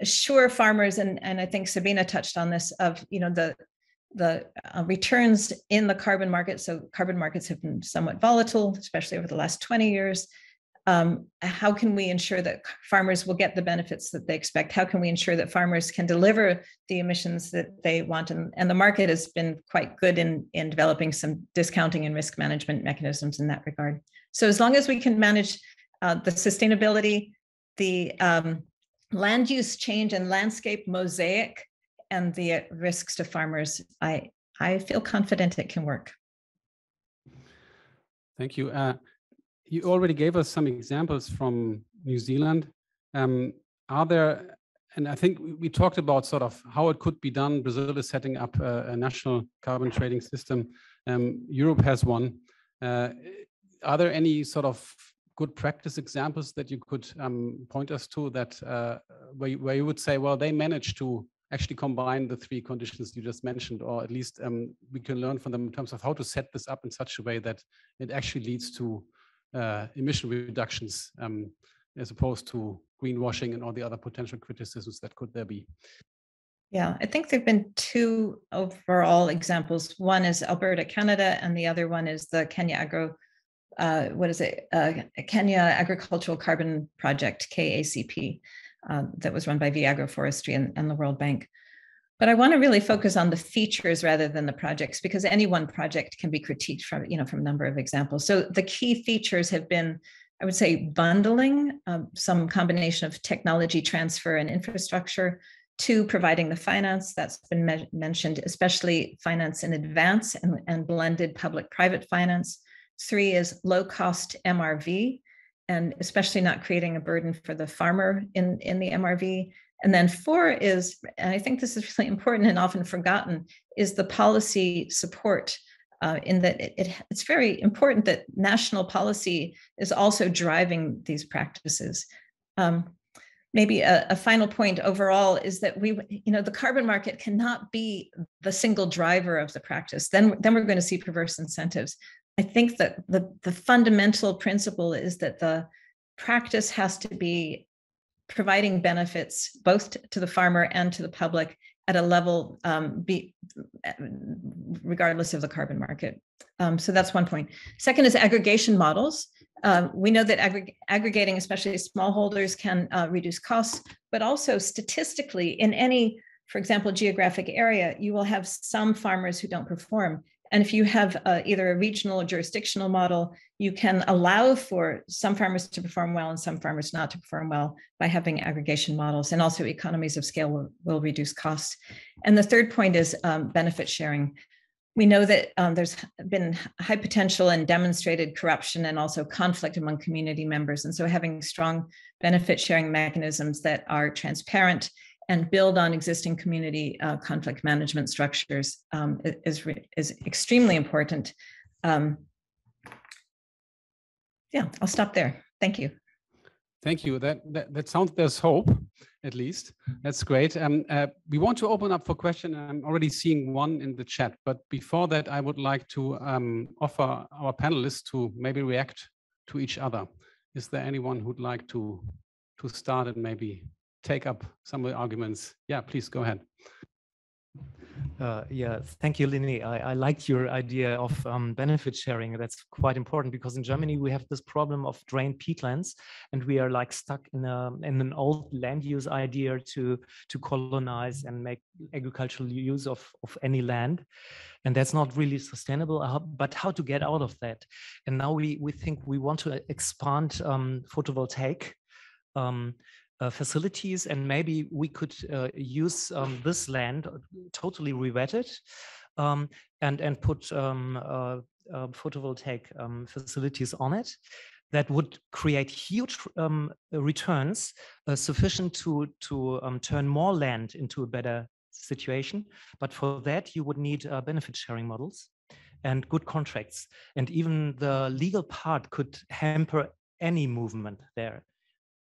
Speaker 9: assure farmers, and, and I think Sabina touched on this, of you know the the uh, returns in the carbon market. So carbon markets have been somewhat volatile, especially over the last 20 years um, how can we ensure that farmers will get the benefits that they expect? How can we ensure that farmers can deliver the emissions that they want? And, and the market has been quite good in, in developing some discounting and risk management mechanisms in that regard. So as long as we can manage uh, the sustainability, the um, land use change and landscape mosaic, and the risks to farmers, I, I feel confident it can work.
Speaker 1: Thank you. Uh, you already gave us some examples from New Zealand. Um, are there, and I think we talked about sort of how it could be done. Brazil is setting up a, a national carbon trading system. Um, Europe has one. Uh, are there any sort of good practice examples that you could um, point us to that uh, where, you, where you would say, well, they managed to actually combine the three conditions you just mentioned, or at least um, we can learn from them in terms of how to set this up in such a way that it actually leads to uh, emission reductions um, as opposed to greenwashing and all the other potential criticisms that could there be.
Speaker 9: Yeah, I think there have been two overall examples. One is Alberta, Canada, and the other one is the Kenya Agro, uh, what is it? Uh, Kenya Agricultural Carbon Project, KACP, uh, that was run by Vi Agroforestry and, and the World Bank. But I want to really focus on the features rather than the projects because any one project can be critiqued from, you know, from a number of examples. So the key features have been, I would say, bundling um, some combination of technology transfer and infrastructure to providing the finance that's been me mentioned, especially finance in advance and, and blended public-private finance. Three is low-cost MRV, and especially not creating a burden for the farmer in, in the MRV. And then four is, and I think this is really important and often forgotten, is the policy support. Uh, in that it, it, it's very important that national policy is also driving these practices. Um, maybe a, a, final point overall is that we, you know, the carbon market cannot be the single driver of the practice. Then, then we're going to see perverse incentives. I think that the, the fundamental principle is that the practice has to be providing benefits both to the farmer and to the public at a level um, be, regardless of the carbon market. Um, so that's one point. Second is aggregation models. Um, we know that aggr aggregating, especially smallholders, can uh, reduce costs, but also statistically in any for example, geographic area, you will have some farmers who don't perform. And if you have uh, either a regional or jurisdictional model, you can allow for some farmers to perform well and some farmers not to perform well by having aggregation models. And also economies of scale will, will reduce costs. And the third point is um, benefit sharing. We know that um, there's been high potential and demonstrated corruption and also conflict among community members. And so having strong benefit sharing mechanisms that are transparent and build on existing community uh, conflict management structures um, is, is extremely important. Um, yeah, I'll stop there. Thank you.
Speaker 1: Thank you. That, that, that sounds, there's hope, at least. That's great. Um, uh, we want to open up for question. I'm already seeing one in the chat, but before that, I would like to um, offer our panelists to maybe react to each other. Is there anyone who'd like to, to start and maybe take up some of the arguments. Yeah, please go ahead.
Speaker 2: Uh, yeah, thank you, Lini. I, I like your idea of um, benefit sharing. That's quite important because in Germany we have this problem of drained peatlands, and we are like stuck in a in an old land use idea to to colonize and make agricultural use of of any land, and that's not really sustainable. Uh, but how to get out of that? And now we we think we want to expand um, photovoltaic. Um, uh, facilities and maybe we could uh, use um, this land uh, totally rewetted um, and and put um, uh, uh, photovoltaic um, facilities on it that would create huge um, returns uh, sufficient to to um, turn more land into a better situation. But for that you would need benefit sharing models and good contracts. And even the legal part could hamper any movement there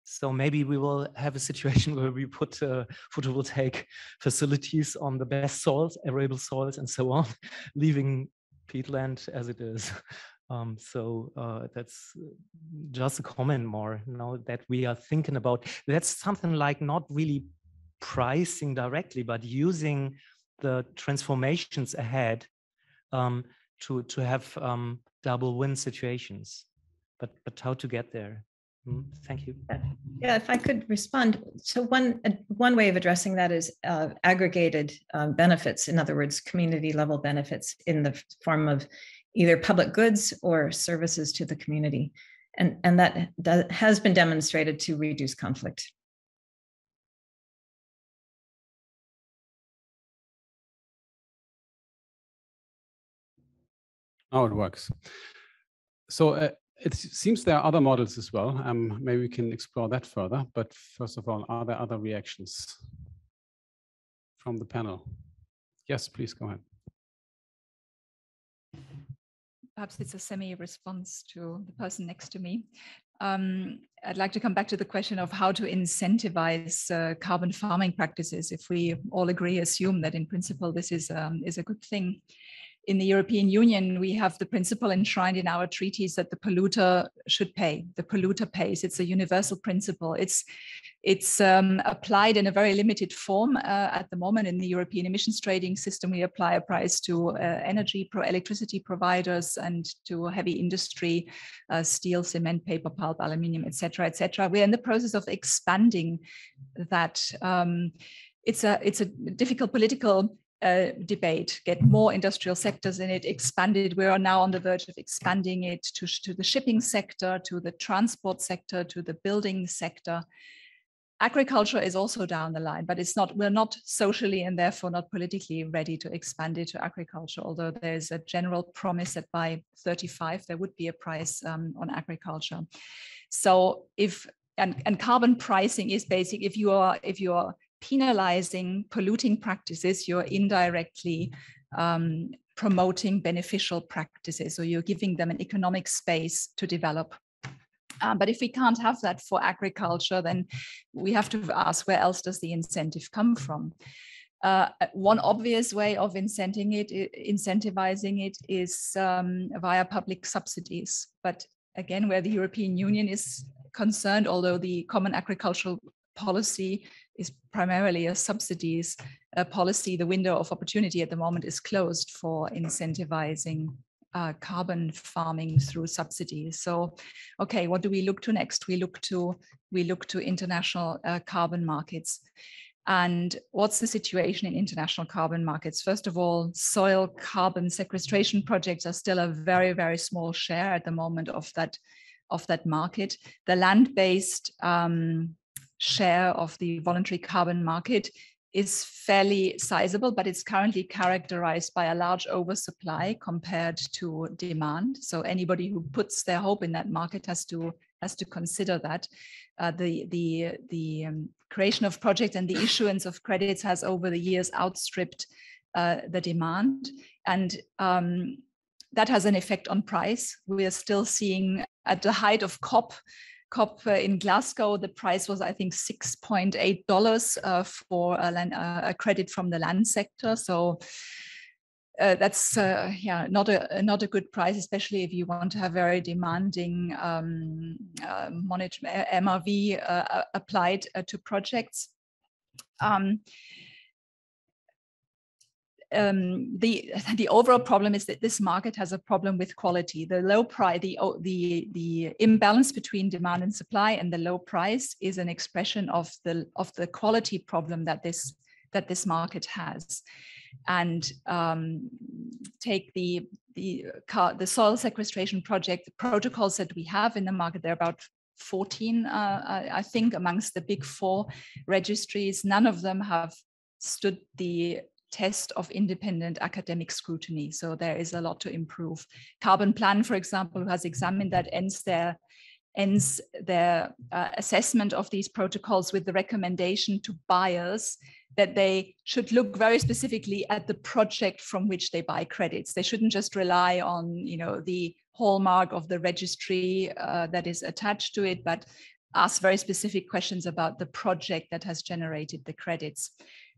Speaker 2: so maybe we will have a situation where we put uh, photovoltaic facilities on the best soils, arable soils, and so on, leaving peatland as it is. Um, so uh, that's just a comment more now that we are thinking about. That's something like not really pricing directly, but using the transformations ahead um, to to have um, double win situations. But but how to get there? Mm, thank you.
Speaker 9: Yeah, if I could respond. So one uh, one way of addressing that is uh, aggregated um, benefits. In other words, community level benefits in the form of either public goods or services to the community, and and that, that has been demonstrated to reduce conflict.
Speaker 1: Oh, it works. So uh, it seems there are other models as well. Um, maybe we can explore that further. But first of all, are there other reactions from the panel? Yes, please go ahead.
Speaker 4: Perhaps it's a semi-response to the person next to me. Um, I'd like to come back to the question of how to incentivize uh, carbon farming practices. If we all agree, assume that in principle this is um, is a good thing in the European Union, we have the principle enshrined in our treaties that the polluter should pay. The polluter pays. It's a universal principle. It's it's um, applied in a very limited form uh, at the moment in the European emissions trading system. We apply a price to uh, energy, pro electricity providers, and to heavy industry, uh, steel, cement, paper, pulp, aluminium, etc., etc. We're in the process of expanding that. Um, it's a it's a difficult political uh, debate, get more industrial sectors in it, expand it. We are now on the verge of expanding it to, to the shipping sector, to the transport sector, to the building sector. Agriculture is also down the line, but it's not, we're not socially and therefore not politically ready to expand it to agriculture, although there's a general promise that by 35 there would be a price um, on agriculture. So if and, and carbon pricing is basic if you are if you are penalizing polluting practices, you're indirectly um, promoting beneficial practices, so you're giving them an economic space to develop. Um, but if we can't have that for agriculture, then we have to ask where else does the incentive come from? Uh, one obvious way of incenting it, incentivizing it is um, via public subsidies. But again, where the European Union is concerned, although the common agricultural policy is primarily a subsidies uh, policy. The window of opportunity at the moment is closed for incentivizing uh, carbon farming through subsidies. So, okay, what do we look to next? We look to we look to international uh, carbon markets. And what's the situation in international carbon markets? First of all, soil carbon sequestration projects are still a very, very small share at the moment of that, of that market. The land-based um, share of the voluntary carbon market is fairly sizable, but it's currently characterized by a large oversupply compared to demand. So anybody who puts their hope in that market has to has to consider that. Uh, the the the um, creation of projects and the issuance of credits has over the years outstripped uh, the demand, and um, that has an effect on price. We are still seeing at the height of COP. COP in Glasgow, the price was, I think, $6.8 uh, for a, land, uh, a credit from the land sector. So uh, that's uh, yeah not a not a good price, especially if you want to have very demanding um, uh, MRV uh, applied to projects. Um, um, the the overall problem is that this market has a problem with quality. The low price, the the the imbalance between demand and supply, and the low price is an expression of the of the quality problem that this that this market has and um, take the the car, the soil sequestration project the protocols that we have in the market. There are about 14, uh, I think, amongst the big four registries. None of them have stood the test of independent academic scrutiny. So there is a lot to improve. CarbonPlan, for example, who has examined that, ends their ends their uh, assessment of these protocols with the recommendation to buyers that they should look very specifically at the project from which they buy credits. They shouldn't just rely on, you know, the hallmark of the registry uh, that is attached to it, but ask very specific questions about the project that has generated the credits.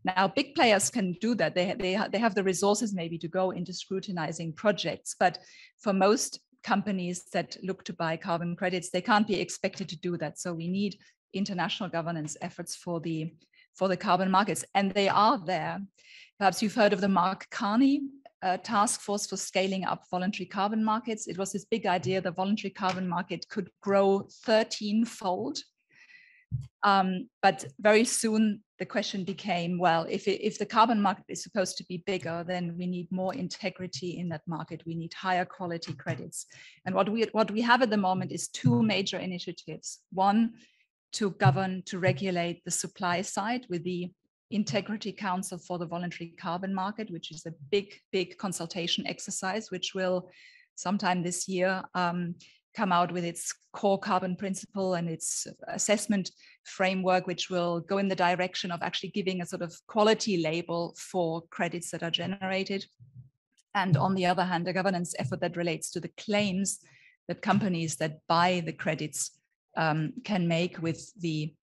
Speaker 4: Now, big players can do that. They, they, they have the resources maybe to go into scrutinizing projects, but for most companies that look to buy carbon credits, they can't be expected to do that. So we need international governance efforts for the for the carbon markets, and they are there. Perhaps you've heard of the Mark Carney uh, task force for scaling up voluntary carbon markets. It was this big idea the voluntary carbon market could grow 13 fold. Um, but very soon the question became, well, if, it, if the carbon market is supposed to be bigger, then we need more integrity in that market. We need higher quality credits. And what we, what we have at the moment is two major initiatives. One to govern, to regulate the supply side with the Integrity Council for the Voluntary Carbon Market, which is a big, big consultation exercise, which will sometime this year um, come out with its core carbon principle and its assessment framework, which will go in the direction of actually giving a sort of quality label for credits that are generated. And on the other hand, a governance effort that relates to the claims that companies that buy the credits um, can make with the,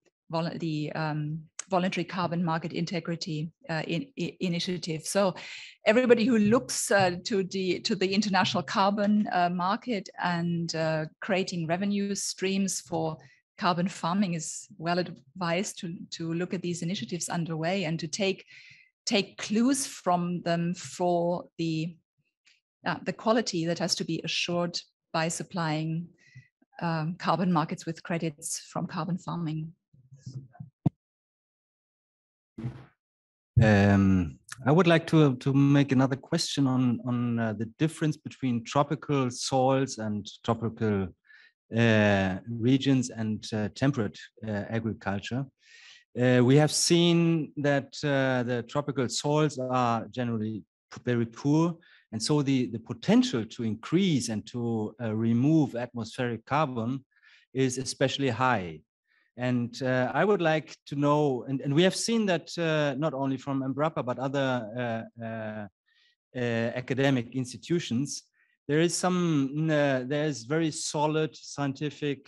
Speaker 4: the um, voluntary carbon market integrity uh, in, in initiative. So everybody who looks uh, to the to the international carbon uh, market and uh, creating revenue streams for carbon farming is well advised to, to look at these initiatives underway and to take take clues from them for the uh, the quality that has to be assured by supplying um, carbon markets with credits from carbon farming.
Speaker 5: Um, I would like to, to make another question on, on uh, the difference between tropical soils and tropical uh, regions and uh, temperate uh, agriculture. Uh, we have seen that uh, the tropical soils are generally very poor and so the, the potential to increase and to remove atmospheric carbon is especially high. And uh, I would like to know, and, and we have seen that uh, not only from Embrapa, but other uh, uh, uh, academic institutions, there is some, there's very solid scientific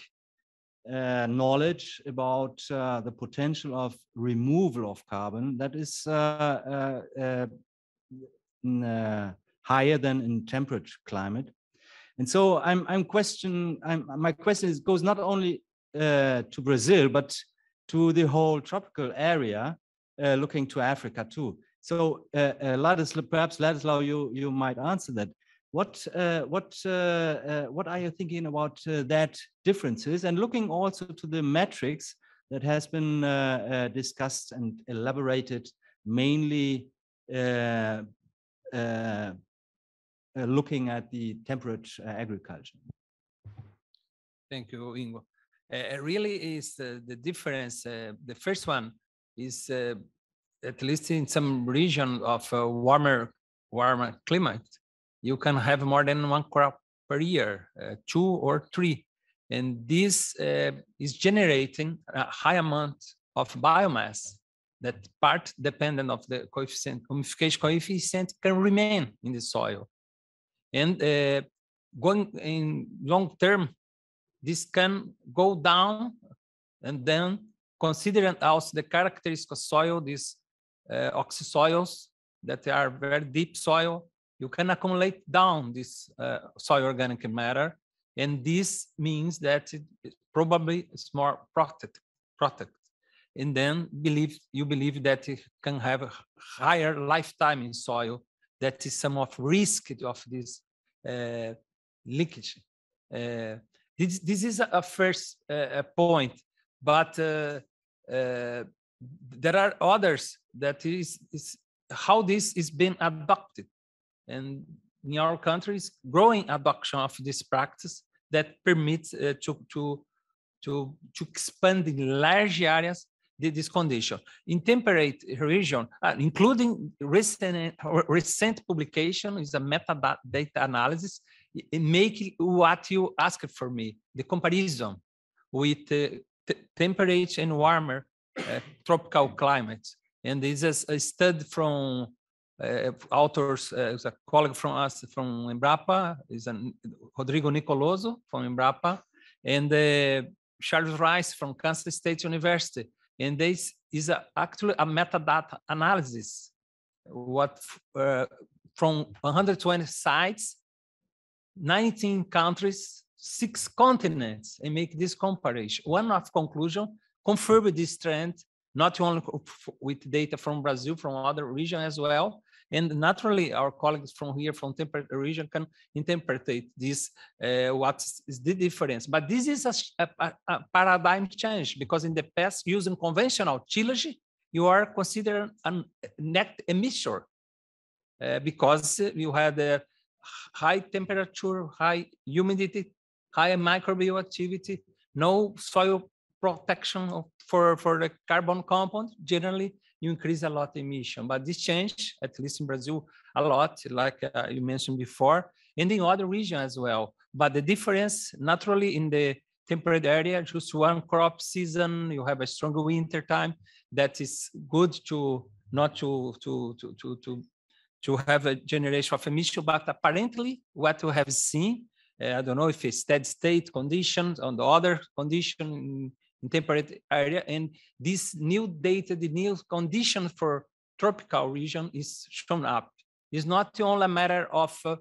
Speaker 5: knowledge about the potential of removal of carbon that is higher than in temperate climate. And so I'm, I'm question, I'm, my question is, goes not only uh, to Brazil, but to the whole tropical area, uh, looking to Africa too. So uh, uh, Ladis, perhaps Ladislau, you, you might answer that. What, uh, what, uh, what are you thinking about that differences and looking also to the metrics that has been discussed and elaborated mainly looking at the temperate agriculture.
Speaker 6: Thank you, Ingo. Uh, really is uh, the difference. Uh, the first one is uh, at least in some region of uh, warmer, warmer climate, you can have more than one crop per year, uh, two or three. And this uh, is generating a high amount of biomass that part dependent of the coefficient, humification coefficient can remain in the soil. And uh, going in long term, this can go down and then considering also the characteristics of soil, these uh, that are very deep soil, you can accumulate down this uh, soil organic matter. And this means that it probably is more protect, protect. And then believe you believe that it can have a higher lifetime in soil. That is some of risk of this uh, leakage. Uh, this, this is a, first uh, point, but uh, uh, there are others that is, is how this is being adopted. And in our countries, growing adoption of this practice that permits uh, to, to, to, to expand in large areas this condition. In temperate region, uh, including recent, recent publication is a metadata data analysis, make what you asked for me, the comparison with uh, temperate and warmer uh, tropical climates. And this is a study from uh, authors, uh, a colleague from us from Embrapa, is an, Rodrigo Nicoloso from Embrapa, and uh, Charles Rice from Kansas State University. And this is a, actually a metadata analysis, what uh, from 120 sites, 19 countries, six continents, and make this comparison. One of conclusion confirm this trend, not only with data from Brazil, from other region as well. And naturally, our colleagues from here, from temperate region, can interpret this, uh, what is the difference. But this is a, a, a- paradigm change because in the past, using conventional tillage, you are considered a net emitter uh, because you had a high temperature, high humidity, high microbial activity, no soil protection for, for the carbon compound, generally you increase a lot emission. But this change, at least in Brazil, a lot, like uh, you mentioned before, and in other regions as well. But the difference, naturally, in the temperate area, just one crop season, you have a stronger winter time. That is good to not to to to to to to have a generation of emission, but apparently what we have seen, uh, I don't know if it's steady state conditions on the other condition in, in temperate area, and this new data, the new condition for tropical region is shown up. It's not only a matter of uh,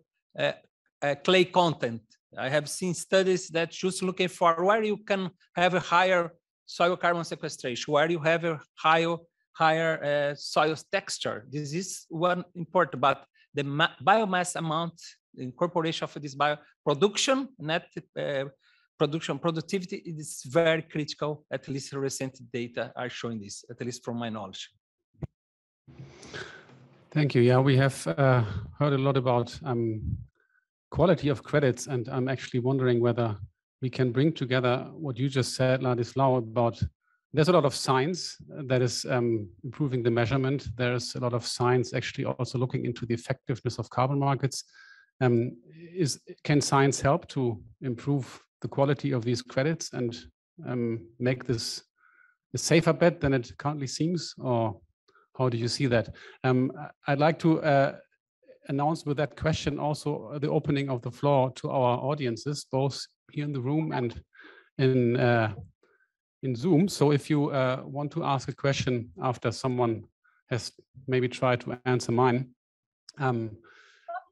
Speaker 6: uh, clay content. I have seen studies that just looking for where you can have a higher soil carbon sequestration, where you have a higher higher uh, soil texture. This is one important, but the biomass amount, incorporation of this bio production, net uh, production productivity is very critical. At least recent data are showing this, at least from my knowledge.
Speaker 1: Thank you. Yeah, we have uh, heard a lot about um, quality of credits, and I'm actually wondering whether we can bring together what you just said, Ladislau, about there's a lot of science that is um, improving the measurement. There's a lot of science actually also looking into the effectiveness of carbon markets. Um, is can science help to improve the quality of these credits and um, make this a safer bet than it currently seems, or how do you see that? Um, I'd like to uh, announce with that question also the opening of the floor to our audiences, both here in the room and in uh, in Zoom. So if you uh, want to ask a question after someone has maybe tried to answer mine, um,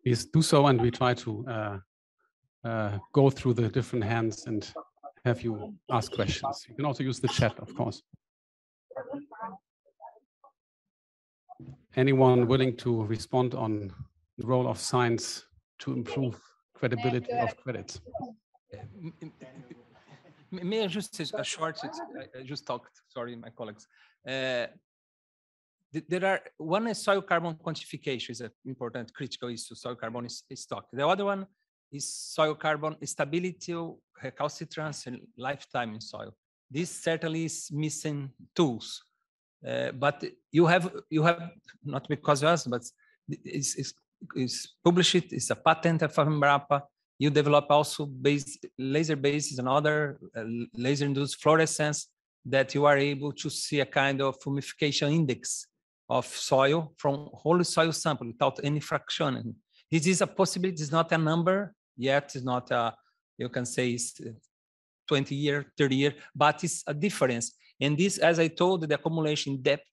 Speaker 1: please do so, and we try to uh, uh, go through the different hands and have you ask questions. You can also use the chat, of course. Anyone willing to respond on the role of science to improve credibility of credits?
Speaker 6: May I just a short, I just talked, sorry, my colleagues. Uh, there are, one is soil carbon quantification is an important critical issue, soil carbon is, is stock. The other one is soil carbon stability, recalcitrance, and lifetime in soil. This certainly is missing tools. Uh, but you have, you have, not because of us, but it's, it's, it's published, it's a patent of Embrapa, you develop also base, laser bases and other uh, laser induced fluorescence that you are able to see a kind of humification index of soil from whole soil sample without any fraction. This is a possibility, it's not a number yet, it's not a, you can say it's uh, 20 year, 30 year, but it's a difference. And this, as I told, the accumulation depth,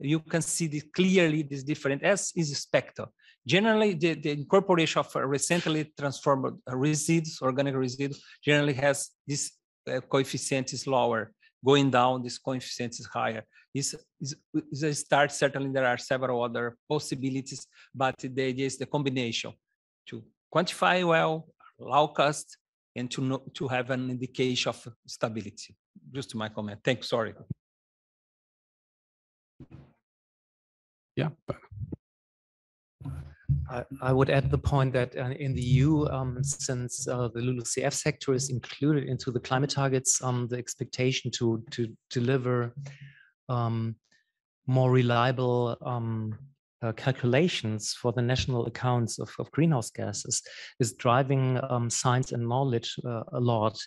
Speaker 6: you can see this clearly this different as is spectre. Generally, the, the incorporation of recently transformed residues, organic residues, generally has this uh, coefficient is lower. Going down, this coefficient is higher. Is is a start. Certainly, there are several other possibilities, but the idea is the combination to quantify well, low cost, and to know, to have an indication of stability. Just my comment. Thank you. Sorry.
Speaker 1: Yeah.
Speaker 2: I, would add the point that uh, in the EU, um, since uh, the LULUCF sector is included into the climate targets, um, the expectation to to deliver um, more reliable um, uh, calculations for the national accounts of, of greenhouse gases is driving um, science and knowledge uh, a lot,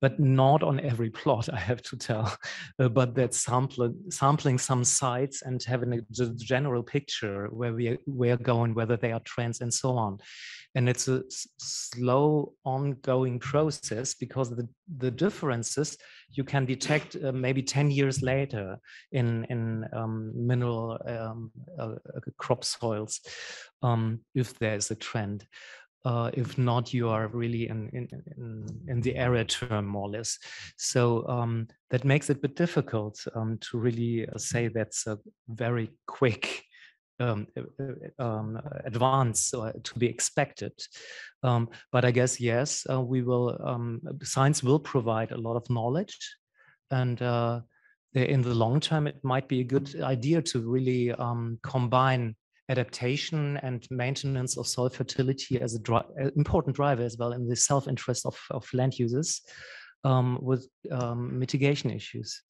Speaker 2: but not on every plot, I have to tell. Uh, but that sampling, sampling some sites and having a general picture where we we're going, whether they are trends and so on and it's a slow ongoing process because the, the differences you can detect uh, maybe 10 years later in, in um, mineral um, uh, uh, crop soils um, if there's a trend. Uh, if not, you are really in, in, in, in, the area term more or less. So um, that makes it a bit difficult um, to really uh, say that's a very quick um, um, advance to be expected. Um, but I guess, yes, uh, we will, um, science will provide a lot of knowledge. And uh, in the long term, it might be a good idea to really um, combine adaptation and maintenance of soil fertility as an important driver as well in the self-interest of, of land users um, with mitigation issues.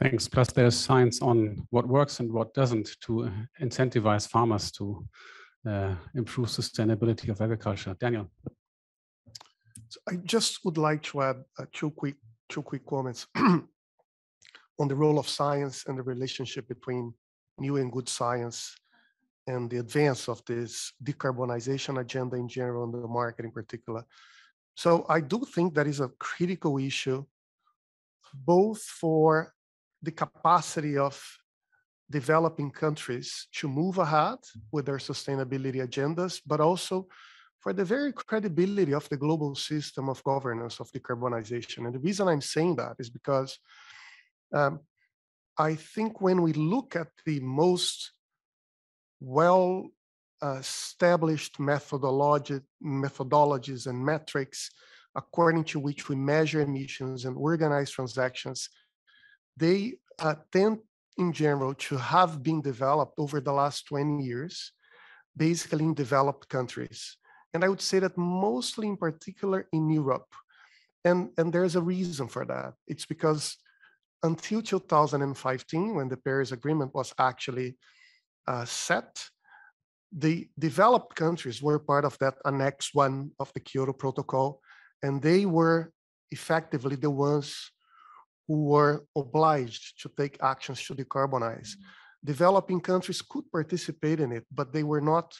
Speaker 1: Thanks. Plus, there's science on what works and what doesn't to uh, incentivize farmers to uh, improve sustainability of agriculture. Daniel.
Speaker 7: So I just would like to add uh, two quick two quick comments on the role of science and the relationship between new and good science and the advance of this decarbonization agenda in general and the market in particular. So I do think that is a critical issue both for the capacity of developing countries to move ahead with their sustainability agendas, but also for the very credibility of the global system of governance of decarbonization. And the reason I'm saying that is because um, I think when we look at the most well established methodology, methodologies and metrics according to which we measure emissions and organize transactions, they uh, tend in general to have been developed over the last 20 years, basically in developed countries. And I would say that mostly in particular in Europe. And, and there's a reason for that. It's because until 2015, when the Paris Agreement was actually uh, set, the developed countries were part of that Annex 1 of the Kyoto Protocol, and they were effectively the ones who were obliged to take actions to decarbonize. Mm-hmm. Developing countries could participate in it, but they were not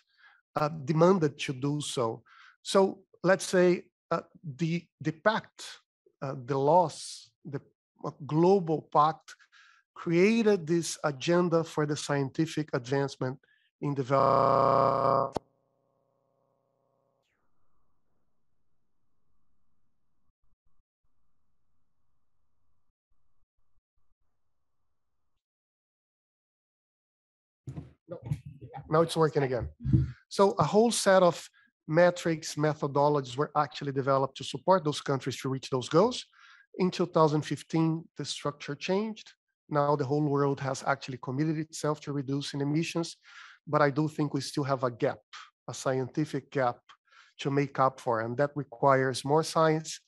Speaker 7: uh, demanded to do so. So let's say uh, the, the pact, uh, the laws, the uh, global pact created this agenda for the scientific advancement in development now it's working again. So a whole set of metrics, methodologies were actually developed to support those countries to reach those goals. In 2015, the structure changed. Now the whole world has actually committed itself to reducing emissions, but I do think we still have a gap, a scientific gap to make up for, and that requires more science,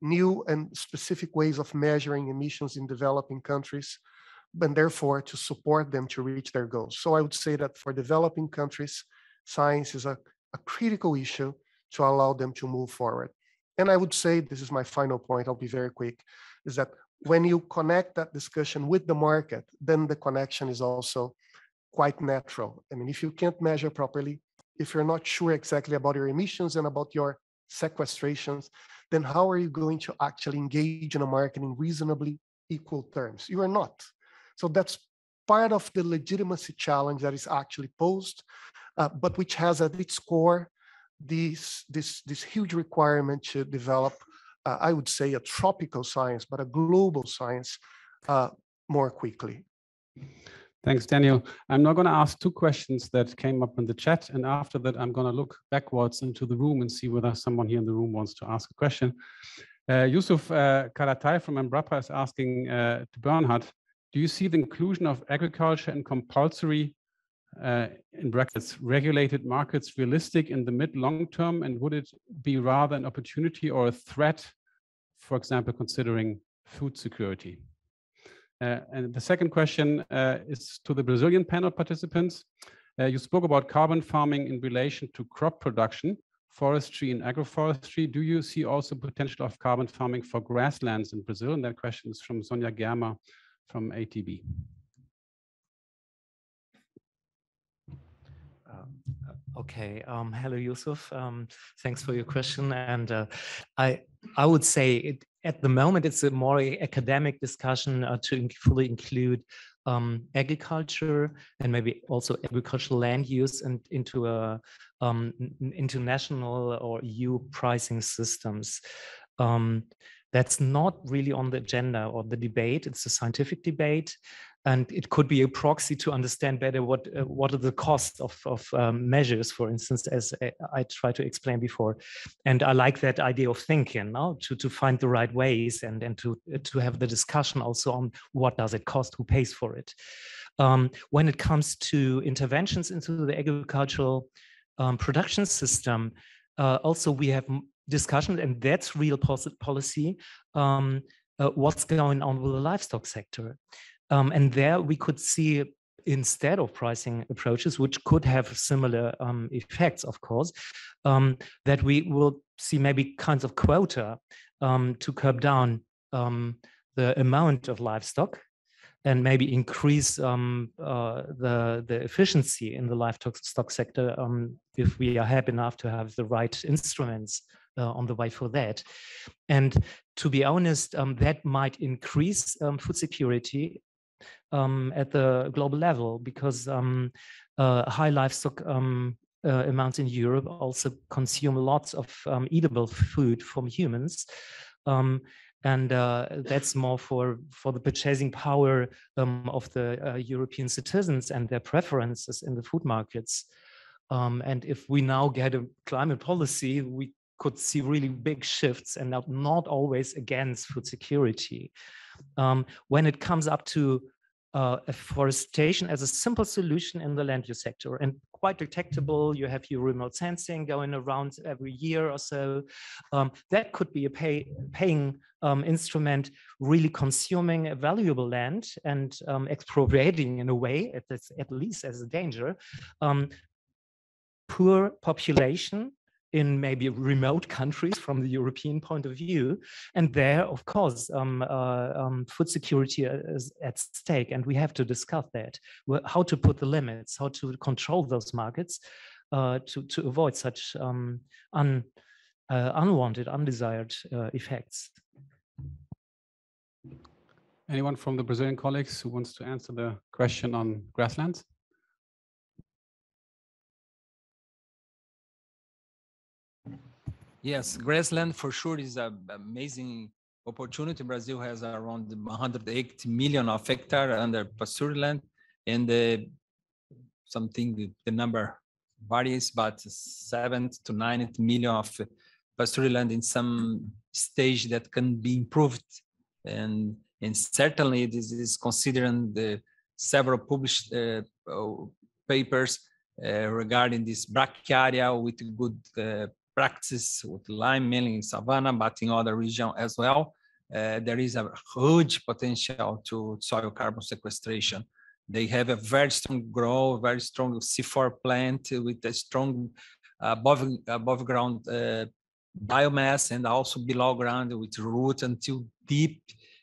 Speaker 7: new and specific ways of measuring emissions in developing countries, and therefore to support them to reach their goals. So I would say that for developing countries, science is a, a critical issue to allow them to move forward. And I would say, this is my final point, I'll be very quick, is that when you connect that discussion with the market, then the connection is also quite natural. I mean, if you can't measure properly, if you're not sure exactly about your emissions and about your sequestrations, then how are you going to actually engage in a market in reasonably equal terms? You are not. So that's part of the legitimacy challenge that is actually posed, uh, but which has at its core this, this, this huge requirement to develop, uh, I would say, a tropical science, but a global science uh, more quickly.
Speaker 1: Thanks, Daniel. I'm now going to ask two questions that came up in the chat. And after that, I'm going to look backwards into the room and see whether someone here in the room wants to ask a question. Uh, Yusuf uh, Karatai from Embrapa is asking uh, to Bernhard, do you see the inclusion of agriculture and compulsory, uh, in brackets, regulated markets realistic in the mid long term? And would it be rather an opportunity or a threat, for example, considering food security? Uh, and the second question uh, is to the Brazilian panel participants. Uh, you spoke about carbon farming in relation to crop production, forestry and agroforestry. Do you see also potential of carbon farming for grasslands in Brazil? And that question is from sonia Germer from ATB.
Speaker 2: Um, okay. Um, hello, Yusuf. Um, thanks for your question. And uh, I I would say it, at the moment it's a more academic discussion uh, to fully include um, agriculture and maybe also agricultural land use and into a um, international or EU pricing systems. That's not really on the agenda or the debate. It's a scientific debate, and it could be a proxy to understand better what uh, what are the costs of of um, measures, for instance, as I, I tried to explain before. And I like that idea of thinking, now to to find the right ways and and to to have the discussion also on what does it cost, who pays for it. Um, when it comes to interventions into the agricultural um, production system, uh, also we have discussion, and that's real policy, um, uh, what's going on with the livestock sector. Um, and there we could see instead of pricing approaches, which could have similar um, effects, of course, um, that we will see maybe kinds of quota um, to curb down um, the amount of livestock and maybe increase um, uh, the the efficiency in the livestock sector um, if we are happy enough to have the right instruments uh, on the way for that. And to be honest, um, that might increase um, food security um, at the global level because um, uh, high livestock um, uh, amounts in Europe also consume lots of um, eatable food from humans. and uh, that's more for, for the purchasing power of the uh, European citizens and their preferences in the food markets. Um, and if we now get a climate policy, we could see really big shifts and not, not always against food security. Um, when it comes up to uh, afforestation as a simple solution in the land use sector and quite detectable. You have your remote sensing going around every year or so. Um, that could be a pay, paying um, instrument, really consuming a valuable land and um, expropriating in a way, at, at least as a danger, um, poor population in maybe remote countries from the European point of view. And there, of course, um, uh, um, food security is at stake, and we have to discuss that, how to put the limits, how to control those markets uh, to, to avoid such um, un, uh, unwanted, undesired uh, effects.
Speaker 1: Anyone from the Brazilian colleagues who wants to answer the question on grasslands?
Speaker 6: Yes, grassland for sure is an amazing opportunity. Brazil has around 180 million of hectare under pasture land, and uh, something the number varies, but seven to nine million of pasture land in some stage that can be improved and and certainly this is considering the several published uh, oh, papers uh, regarding this brachiaria with good uh, practice with lime mainly in savanna, but in other regions as well. Uh, there is a huge potential to soil carbon sequestration. They have a very strong grow, very strong C4 plant with a strong above, above ground uh, biomass and also below ground with root until deep.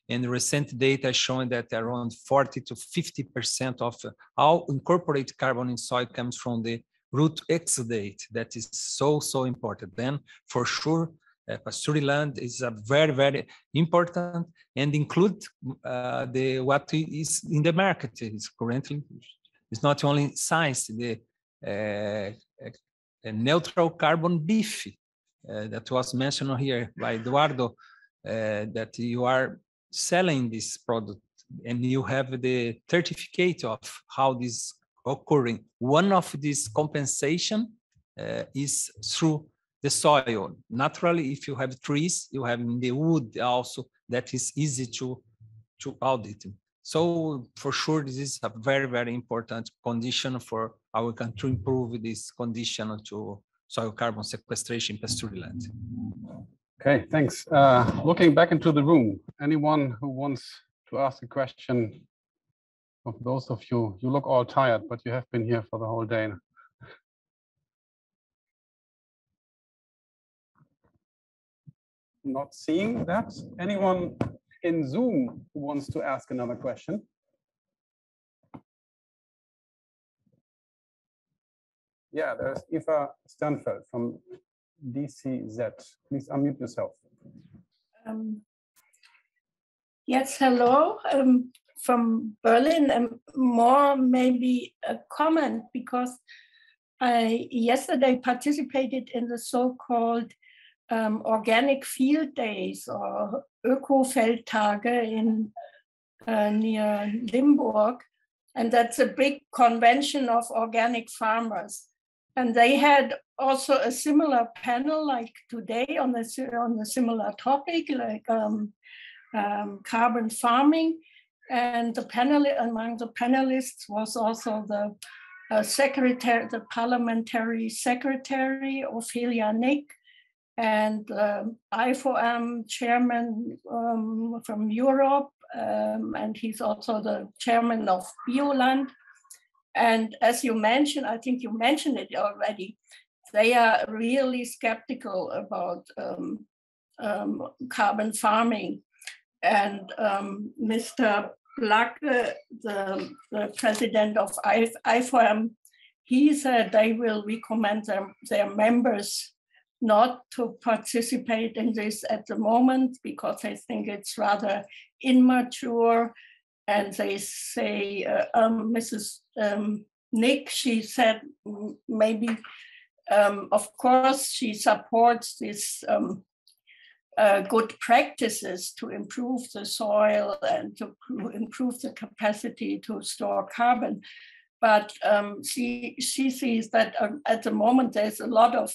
Speaker 6: And recent data showing that around 40 to 50% of all incorporated carbon in soil comes from the root exudate. That is so, so important. Then for sure, uh, land is a very, very important and include uh, the what is in the market. is currently, it's not only science, the uh, neutral carbon beef uh, that was mentioned here by Eduardo, uh, that you are selling this product and you have the certificate of how this occurring. One of these compensation uh, is through the soil. Naturally, if you have trees, you have the wood also that is easy to, to audit. So for sure, this is a very, very important condition for our country improve this condition to soil carbon sequestration in land.
Speaker 1: Okay, thanks. Uh, looking back into the room, anyone who wants to ask a question of those of you, you look all tired, but you have been here for the whole day. Not seeing that. Anyone in Zoom who wants to ask another question? Yeah, there's Eva Sternfeld from DCZ. Please unmute yourself.
Speaker 10: Um, yes, hello. Um, from Berlin, and more maybe a comment because I yesterday participated in the so-called um, organic field days or Ökofeldtage in uh, near Limburg, and that's a big convention of organic farmers. And they had also a similar panel like today on the on a similar topic, like um, um, carbon farming. And the panel among the panelists was also the uh, secretary, the parliamentary secretary Ophelia Nick, and um, IFOAM chairman um, from Europe, um, and he's also the chairman of Bioland. And as you mentioned, I think you mentioned it already, they are really skeptical about um, um, carbon farming. And um, Mr. Plagge, the, the president of IFOAM, he said they will recommend their, their members not to participate in this at the moment because they think it's rather immature and they say, uh, um, Mrs. Um, Nick, she said maybe, um, of course, she supports this um, uh, good practices to improve the soil and to improve the capacity to store carbon. But um, she, she sees that um, at the moment there's a lot of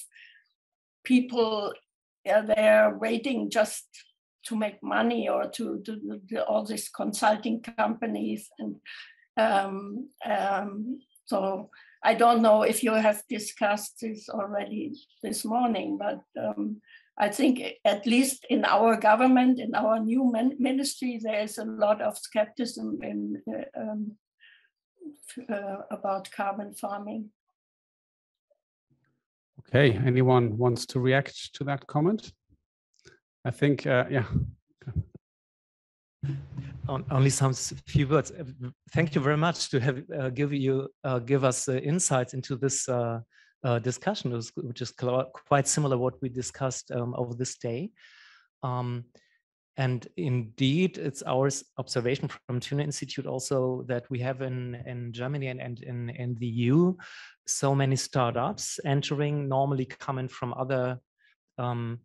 Speaker 10: people yeah, waiting just to make money or to all these consulting companies and um, um, so I don't know if you have discussed this already this morning, but um, I think at least in our government, in our new ministry, there is a lot of skepticism in, uh, um, uh, about carbon farming.
Speaker 1: Okay, anyone wants to react to that comment? I think, uh, yeah.
Speaker 2: only some few words. Uh, thank you very much to have uh, give you uh, give us uh, insights into this uh, discussion, which is quite similar what we discussed um, over this day. Um, and indeed, it's our observation from Thünen Institute also that we have in, in Germany and, and in, in the EU so many startups entering, normally coming from other um,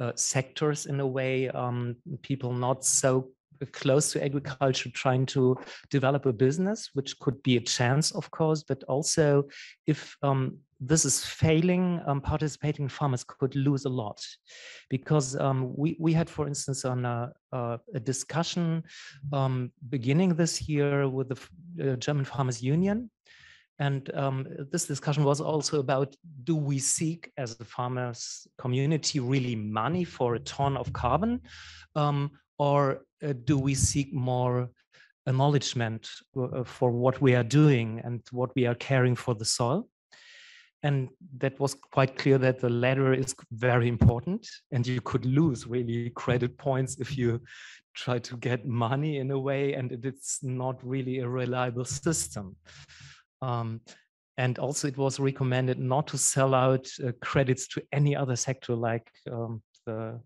Speaker 2: uh, sectors in a way, um, people not so close to agriculture trying to develop a business which could be a chance of course but also if um, this is failing, um, participating farmers could lose a lot because um, we, we had, for instance, on a, a discussion um, beginning this year with the uh, German Farmers Union. And um, this discussion was also about, do we seek as a farmers community really money for a ton of carbon? Um, or uh, do we seek more acknowledgement uh, for what we are doing and what we are caring for the soil? And that was quite clear that the latter is very important and you could lose really credit points if you try to get money in a way and it's not really a reliable system. Um, and also it was recommended not to sell out uh, credits to any other sector like um, the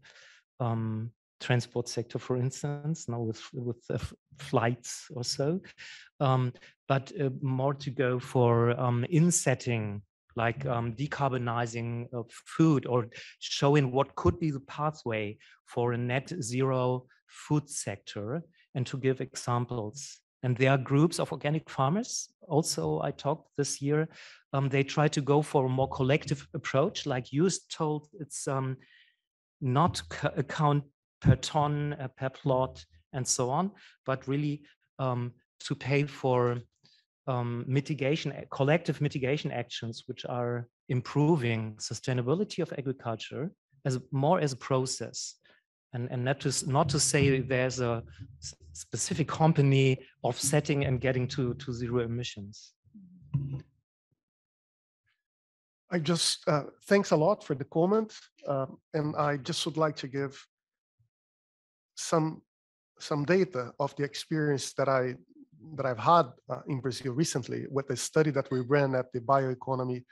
Speaker 2: um, transport sector for instance now with with uh, flights or so. Um, but uh, more to go for um, insetting like um, decarbonizing food or showing what could be the pathway for a net zero food sector and to give examples. And there are groups of organic farmers. Also, I talked this year. Um, they try to go for a more collective approach, like you told. It's um, not account per ton, uh, per plot, and so on, but really um, to pay for um, mitigation, collective mitigation actions, which are improving sustainability of agriculture as more as a process. And, and not, to, not to say there's a specific company offsetting and getting to, to zero emissions.
Speaker 7: I just, uh, thanks a lot for the comment. Um, and I just would like to give some some data of the experience that I that I've had uh, in Brazil recently with a study that we ran at the Bioeconomy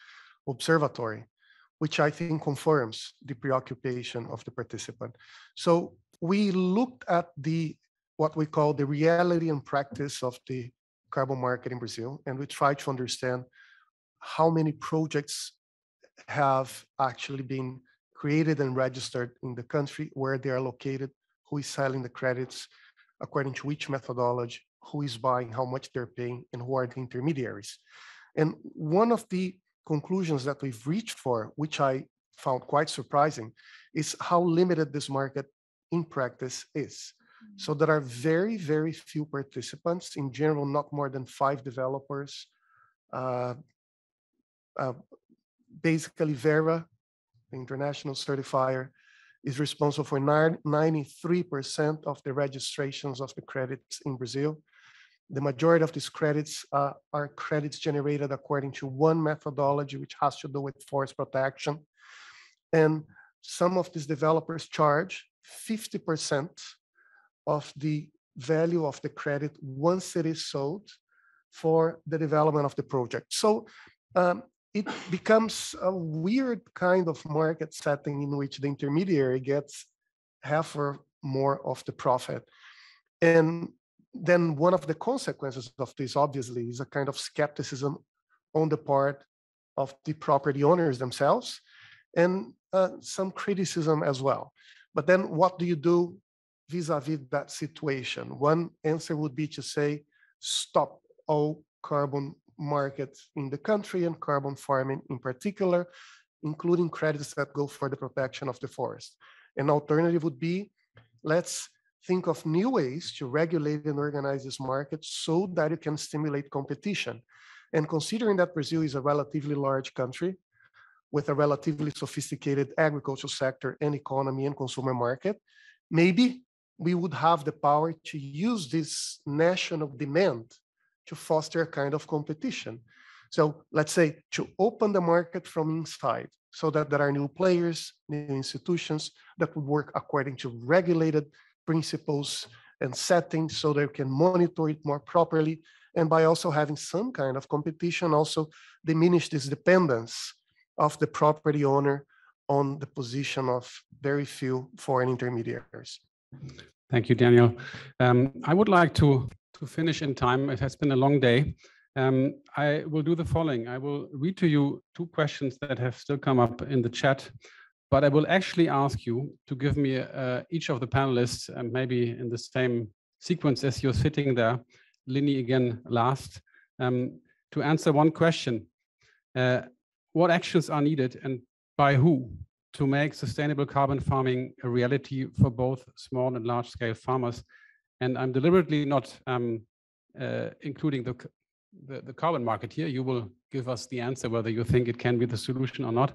Speaker 7: Observatory, which I think confirms the preoccupation of the participant. So we looked at the what we call the reality and practice of the carbon market in Brazil, and we tried to understand how many projects have actually been created and registered in the country, where they are located, who is selling the credits, according to which methodology, who is buying, how much they're paying, and who are the intermediaries. And one of the conclusions that we've reached for, which I found quite surprising, is how limited this market in practice is. So there are very, very few participants, in general, not more than five developers. Uh, uh, basically, Verra, the international certifier, is responsible for 93% of the registrations of the credits in Brazil. The majority of these credits uh, are credits generated according to one methodology, which has to do with forest protection. And some of these developers charge 50% of the value of the credit once it is sold for the development of the project. So um, it becomes a weird kind of market setting in which the intermediary gets half or more of the profit. And then one of the consequences of this obviously is a kind of skepticism on the part of the property owners themselves and uh, some criticism as well. But then what do you do vis-a-vis that situation? One answer would be to say stop all carbon markets in the country and carbon farming in particular including credits that go for the protection of the forest. An alternative would be let's think of new ways to regulate and organize this market so that it can stimulate competition. And considering that Brazil is a relatively large country with a relatively sophisticated agricultural sector and economy and consumer market, maybe we would have the power to use this national demand to foster a kind of competition. So let's say to open the market from inside so that there are new players, new institutions that would work according to regulated principles and settings so they can monitor it more properly. And by also having some kind of competition, also diminish this dependence of the property owner on the position of very few foreign intermediaries.
Speaker 1: Thank you, Daniel. Um, I would like to, to finish in time. It has been a long day. Um, I will do the following. I will read to you two questions that have still come up in the chat but I will actually ask you to give me uh, each of the panelists, and maybe in the same sequence as you're sitting there, Lini again last, um, to answer one question. Uh, what actions are needed and by who to make sustainable carbon farming a reality for both small and large scale farmers. And I'm deliberately not um, uh, including the, the, the, carbon market here. You will give us the answer whether you think it can be the solution or not.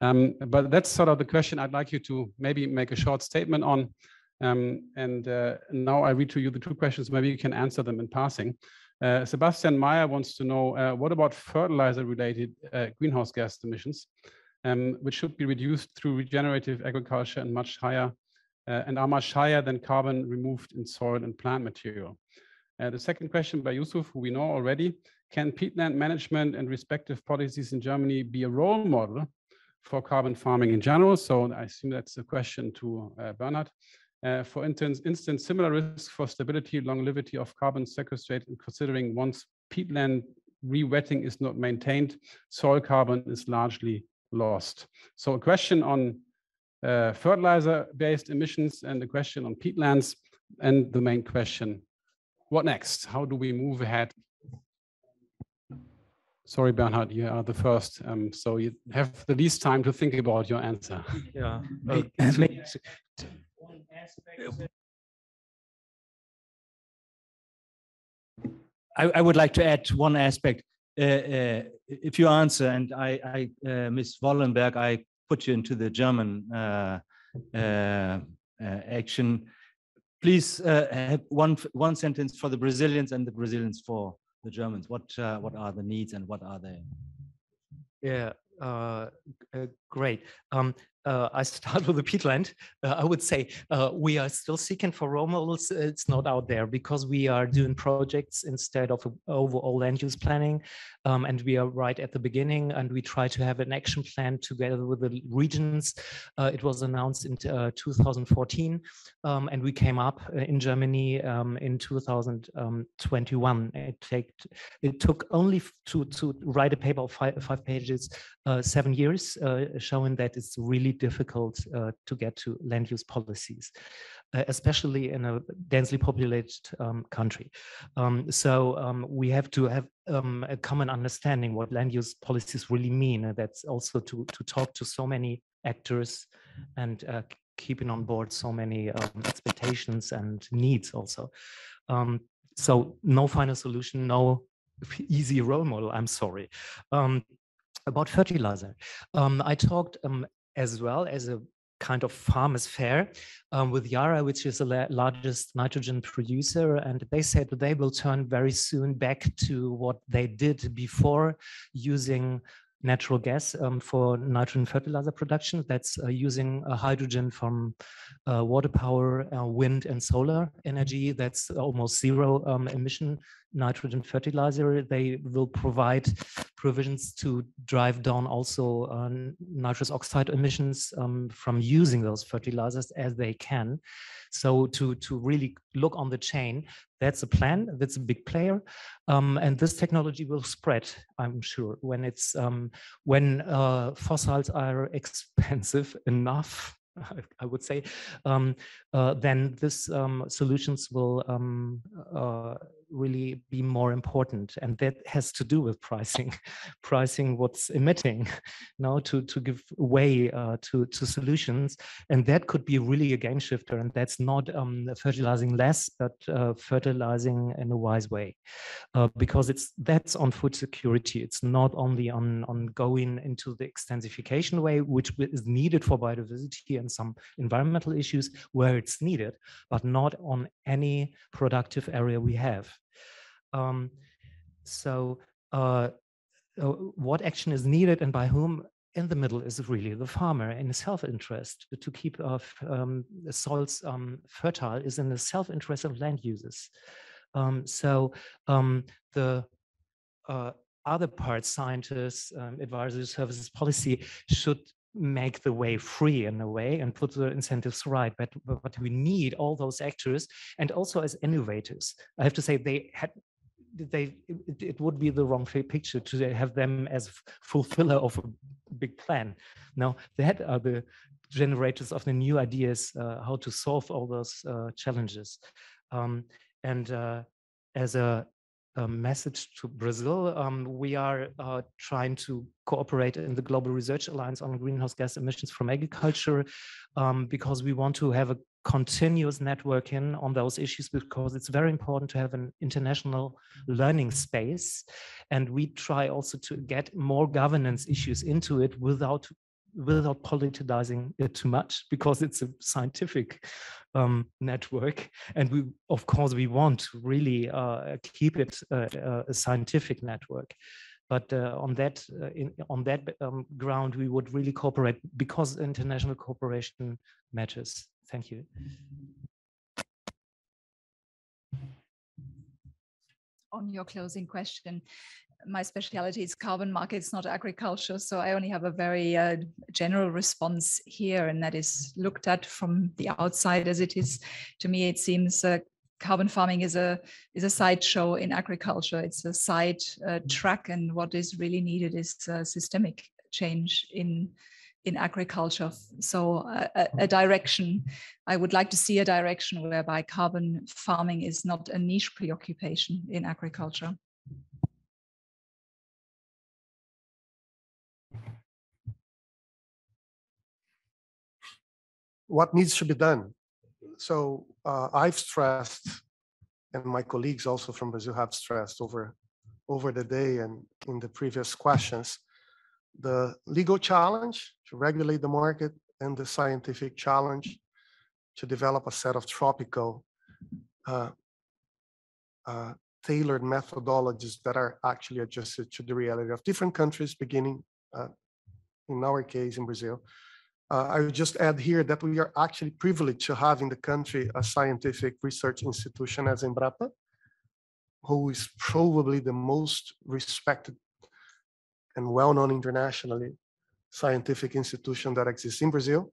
Speaker 1: Um, but that's sort of the question I'd like you to maybe make a short statement on. Um, and uh, now I read to you the two questions. Maybe you can answer them in passing. Uh, Sebastian Meyer wants to know, uh, what about fertilizer-related uh, greenhouse gas emissions, um, which should be reduced through regenerative agriculture and much higher, uh, and are much higher than carbon removed in soil and plant material. Uh, the second question by Yusuf, who we know already, can peatland management and respective policies in Germany be a role model for carbon farming in general? So I assume that's a question to uh, Bernhard. Uh, for instance, instance, similar risks for stability, longevity of carbon sequestration, considering once peatland re-wetting is not maintained, soil carbon is largely lost. So a question on uh, fertilizer-based emissions and a question on peatlands, and the main question, what next? How do we move ahead? Sorry, Bernhard, you are the first, um, so you have the least time to think about your answer.
Speaker 5: Yeah. I, I, would like to add one aspect. Uh, uh, if you answer, and I, I uh, Ms. Wollenberg, I put you into the German uh, uh, uh, action please uh, have one one sentence for the Brazilians and the Brazilians for the Germans. What uh, what are the needs and what are they?
Speaker 2: Yeah, uh, uh great. Um, uh, I start with the peatland. Uh, I would say uh, we are still seeking for role models. It's not out there because we are doing projects instead of overall land use planning. Um, and we are right at the beginning and we try to have an action plan together with the regions. Uh, it was announced in uh, 2014 um, and we came up uh, in Germany um, in 2021. It, take, it took only to, to write a paper of five, five pages, seven years, showing that it's really really difficult uh, to get to land use policies, uh, especially in a densely populated um, country. Um, so um, we have to have um, a common understanding what land use policies really mean. And that's also to, to talk to so many actors and uh, keeping on board so many um, expectations and needs also. Um, so no final solution, no easy role model, I'm sorry. Um, about fertilizer. Um, I talked as well as a kind of farmers fair um, with Yara, which is the largest nitrogen producer. And they said they will turn very soon back to what they did before using natural gas um, for nitrogen fertilizer production. That's uh, using uh, hydrogen from uh, water power, uh, wind and solar energy. That's almost zero um, emission nitrogen fertilizer. They will provide provisions to drive down also uh, nitrous oxide emissions um, from using those fertilizers as they can. So to, to really look on the chain, that's a plan, that's a big player. Um, and this technology will spread, I'm sure, when it's um, when uh, fossils are expensive enough I would say, um, uh, then this um, solutions will um, uh, really be more important and that has to do with pricing pricing what's emitting now to to give way uh, to to solutions. And that could be really a game shifter and that's not um, fertilizing less but uh, fertilizing in a wise way. Uh, because it's that's on food security. It's not only on on going into the extensification way which is needed for biodiversity and some environmental issues where it's needed but not on any productive area we have um, so uh, uh, what action is needed and by whom in the middle is really the farmer in self-interest to keep uh, um, the soils um, fertile is in the self-interest of land users. Um, so um, the uh, other parts, scientists, um, advisory services policy should make the way free in a way and put the incentives right. But, but we need all those actors and also as innovators. I have to say they had they it, it, would be the wrong picture to have them as fulfiller of a big plan. Now that are the generators of the new ideas uh, how to solve all those uh, challenges. Um, and uh, as a a message to Brazil. Um, we are uh, trying to cooperate in the Global Research Alliance on Greenhouse Gas Emissions from Agriculture um, because we want to have a continuous networking on those issues because it's very important to have an international learning space. And we try also to get more governance issues into it without without politicizing it too much because it's a scientific um, network. And we of course we want to really uh, keep it uh, uh a scientific network. But uh, on that uh, in, on that um, ground we would really cooperate because international cooperation matters thank you
Speaker 4: on your closing question my specialty is carbon markets, not agriculture. So I only have a very uh, general response here, and that is looked at from the outside as it is. To me, it seems uh, carbon farming is a is a sideshow in agriculture. It's a side uh, track, and what is really needed is systemic change in in agriculture. So a, a, direction, I would like to see a direction whereby carbon farming is not a niche preoccupation in agriculture.
Speaker 7: what needs to be done. So uh, I've stressed, and my colleagues also from Brazil have stressed over, over the day and in the previous questions, the legal challenge to regulate the market and the scientific challenge to develop a set of tropical uh, uh, tailored methodologies that are actually adjusted to the reality of different countries, beginning uh, in our case in Brazil, uh, I would just add here that we are actually privileged to have in the country a scientific research institution as Embrapa, who is probably the most respected and well-known internationally scientific institution that exists in Brazil.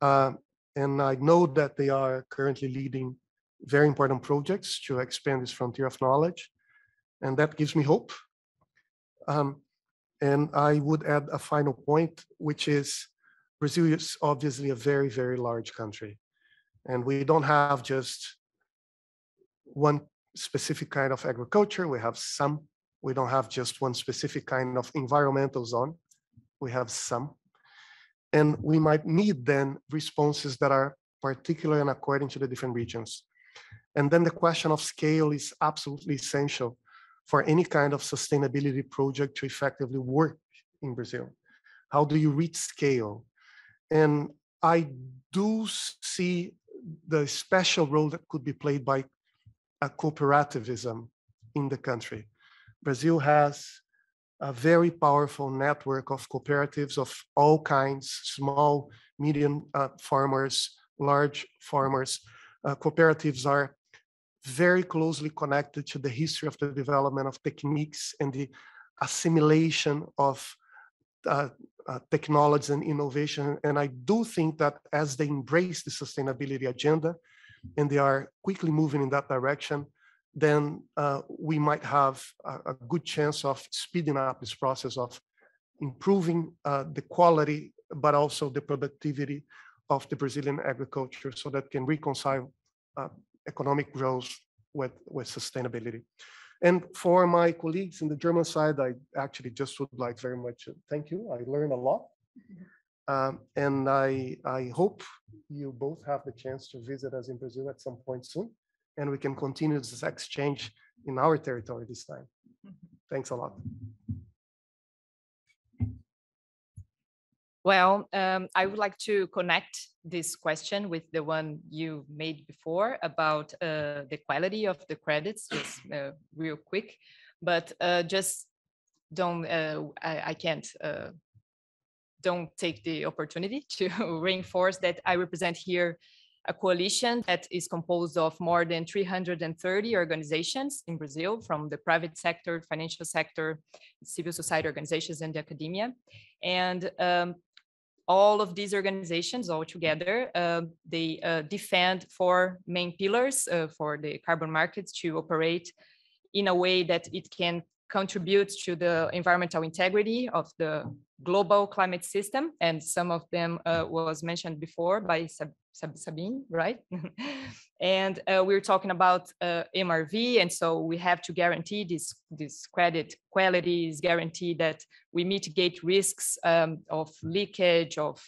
Speaker 7: Uh, and I know that they are currently leading very important projects to expand this frontier of knowledge. And that gives me hope. Um, and I would add a final point, which is Brazil is obviously a very, very large country. And we don't have just one specific kind of agriculture. We have some. We don't have just one specific kind of environmental zone. We have some. And we might need then responses that are particular and according to the different regions. And then the question of scale is absolutely essential for any kind of sustainability project to effectively work in Brazil. How do you reach scale? And I do see the special role that could be played by a cooperativism in the country. Brazil has a very powerful network of cooperatives of all kinds, small, medium uh, farmers, large farmers. Uh, cooperatives are very closely connected to the history of the development of techniques and the assimilation of uh, uh, technology and innovation. And I do think that as they embrace the sustainability agenda and they are quickly moving in that direction, then uh, we might have a, a, good chance of speeding up this process of improving uh, the quality, but also the productivity of the Brazilian agriculture so that can reconcile uh, economic growth with, with sustainability. And for my colleagues in the German side, I actually just would like very much to thank you. I learned a lot. Um, and I, I hope you both have the chance to visit us in Brazil at some point soon, and we can continue this exchange in our territory this time. Thanks a lot.
Speaker 8: Well, um, I would like to connect this question with the one you made before about uh, the quality of the credits, just uh, real quick, but uh, just don't, uh, I, I, can't, uh, don't take the opportunity to reinforce that I represent here a coalition that is composed of more than 330 organizations in Brazil from the private sector, financial sector, civil society organizations, and the academia. And um, all of these organizations all together, uh, they uh, defend four main pillars uh, for the carbon markets to operate in a way that it can contribute to the environmental integrity of the global climate system. And some of them uh, was mentioned before by Sab Sabine, right? and uh, we're talking about uh, MRV, and so we have to guarantee this this credit quality is guaranteed that we mitigate risks um, of leakage of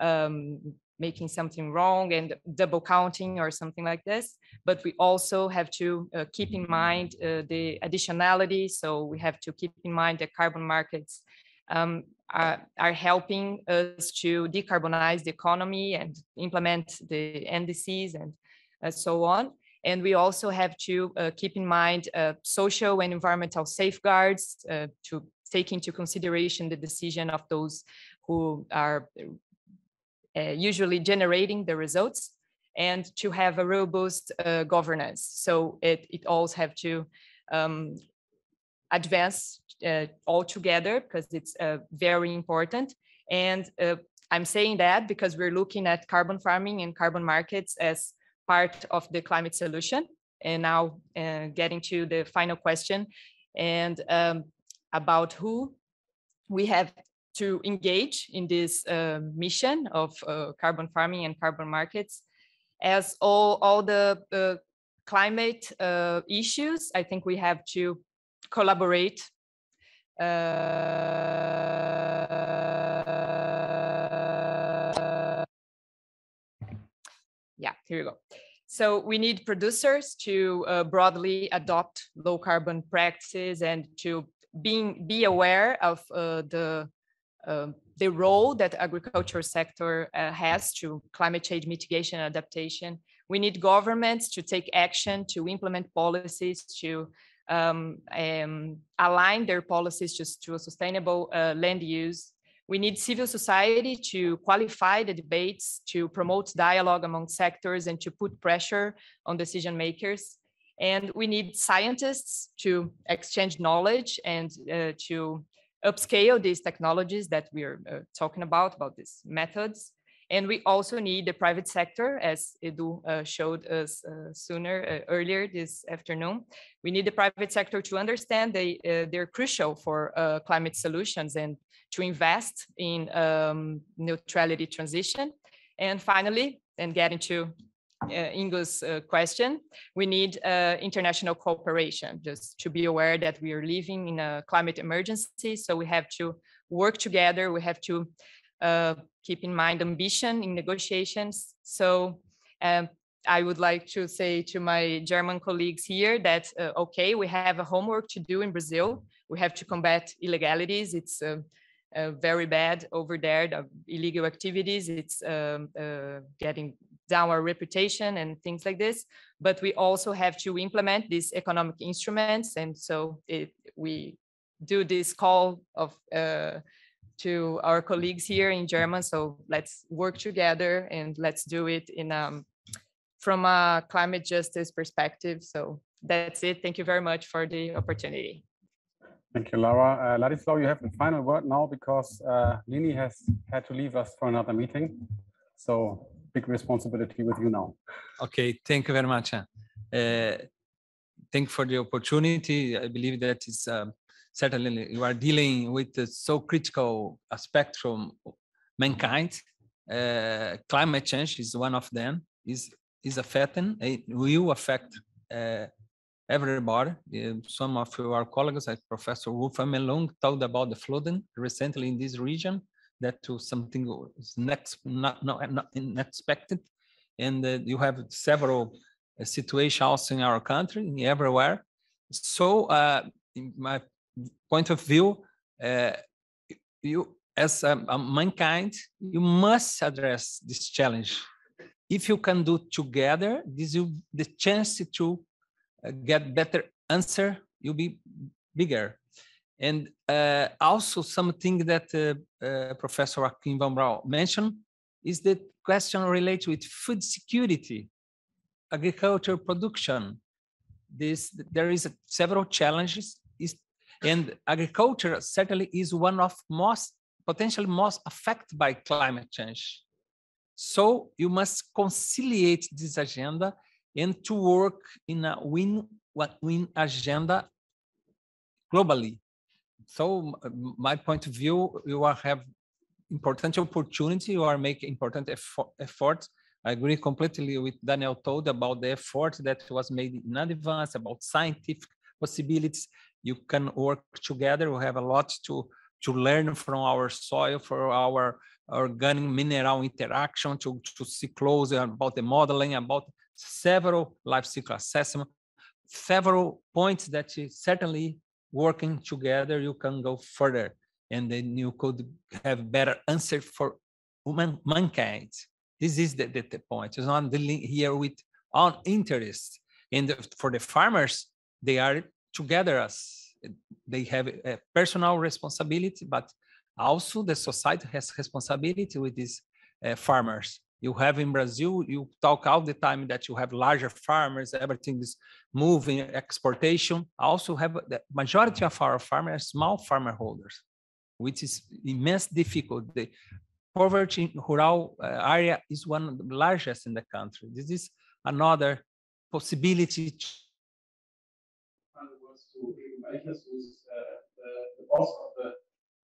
Speaker 8: um, making something wrong and double counting or something like this. But we also have to uh, keep in mind uh, the additionality. So we have to keep in mind the carbon markets um, are, are, helping us to decarbonize the economy and implement the NDCs and uh, so on. And we also have to uh, keep in mind uh, social and environmental safeguards uh, to take into consideration the decision of those who are uh, usually generating the results and to have a robust uh, governance. So it, it all have to um, advance all together because it's uh, very important. And uh, I'm saying that because we're looking at carbon farming and carbon markets as part of the climate solution. And now uh, getting to the final question and um, about who we have to engage in this uh, mission of uh, carbon farming and carbon markets. As all, all the uh, climate uh, issues, I think we have to collaborate uh, yeah, here we go. So we need producers to uh, broadly adopt low carbon practices and to being be aware of uh, the um, the role that agriculture sector uh, has to climate change mitigation and adaptation. We need governments to take action, to implement policies, to um, um, align their policies just to a sustainable uh, land use. We need civil society to qualify the debates, to promote dialogue among sectors and to put pressure on decision makers. And we need scientists to exchange knowledge and uh, to upscale these technologies that we're uh, talking about, about these methods. And we also need the private sector, as Edu uh, showed us uh, sooner, uh, earlier this afternoon. We need the private sector to understand they, uh, they're crucial for uh, climate solutions and to invest in um, neutrality transition. And finally, and getting to uh, Ingo's uh, question, we need uh, international cooperation, just to be aware that we are living in a climate emergency. So we have to work together. We have to keep in mind ambition in negotiations. So um, I would like to say to my German colleagues here that, uh, okay, we have a homework to do in Brazil. We have to combat illegalities. It's uh, uh, very bad over there, the illegal activities. It's um, uh, getting down our reputation and things like this. But we also have to implement these economic instruments. And so it, we do this call of uh, to our colleagues here in German. So let's work together and let's do it in um, from a climate justice perspective. So that's it. Thank you very much for the opportunity.
Speaker 1: Thank you, Laura. Uh, Ladislau, you have the final word now because uh, Lini has had to leave us for another meeting. So big responsibility with you now.
Speaker 6: Okay, thank you very much. Uh, thank you for the opportunity. I believe that is um, certainly you are dealing with so critical aspect from mankind. Uh, climate change is one of them. is is affecting. It will affect uh, everybody. Uh, some of our colleagues, like Professor Wulf Amelung, talked about the flooding recently in this region that to something was next not not, not unexpected and uh, you have several uh, situations also in our country everywhere so in my point of view uh, you as a, a mankind you must address this challenge. If you can do together this will the chance to uh, get better answer You'll be bigger. And uh, also something that Professor Joachim von Braun mentioned is the question related with food security, agriculture production. This there is a, several challenges, is, and agriculture certainly is one of most potentially most affected by climate change. So you must conciliate this agenda and to work in a win-win agenda globally so my point of view, you are have important opportunity, you are making important effort, efforts. I agree completely with Daniel told about the effort that was made in advance about scientific possibilities. You can work together. We have a lot to to learn from our soil, for our organic mineral interaction, to, to see closer about the modeling, about several life cycle assessment, several points that certainly working together, you can go further and then you could have better answer for human, mankind. This is the, the, the point. It's not dealing here with our interest. And for the farmers, they are together as they have a personal responsibility, but also the society has responsibility with these uh, farmers. You have in Brazil, you talk all the time that you have larger farmers, everything is moving, exportation. Also have the majority of our farmers small farmer holders, which is immense difficult. The poverty in rural uh, area is one of the largest in the country. This is another possibility
Speaker 1: Who's uh, the, the, boss of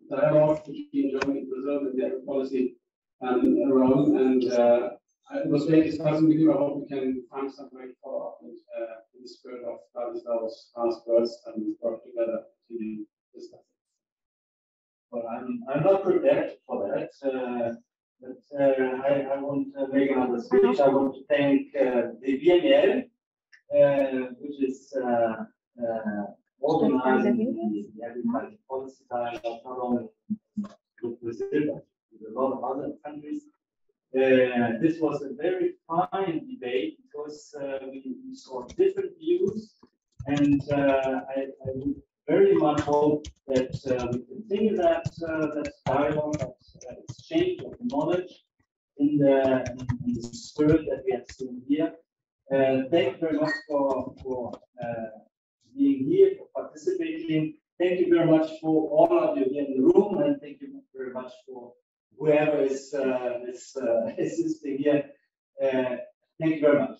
Speaker 1: the dialogue between Germany and Brazil and the policy um, around. And uh, it was very discussing with you. I hope we can find some way to follow up and, uh, in the spirit of Ladislau's last words and work together to discuss it.
Speaker 5: Well, I'm, I'm not prepared for that. Uh, but uh, I, I want to make another speech. I want to thank uh, the BMEL, uh, which is uh, uh, organizing the agriculture policy dialogue, not only with Brazil, but with a lot of other countries. Uh, this was a very fine debate because uh, we, we, saw different views, and uh, I, I, would very much hope that uh, we continue that uh, that dialogue, that exchange of knowledge in the, in the spirit that we have seen here. Uh, thank you very much for for being here, for participating. Thank you very much for all of you in the room, and thank you very much for whoever is, uh, is uh, assisting here. Uh, thank you very much.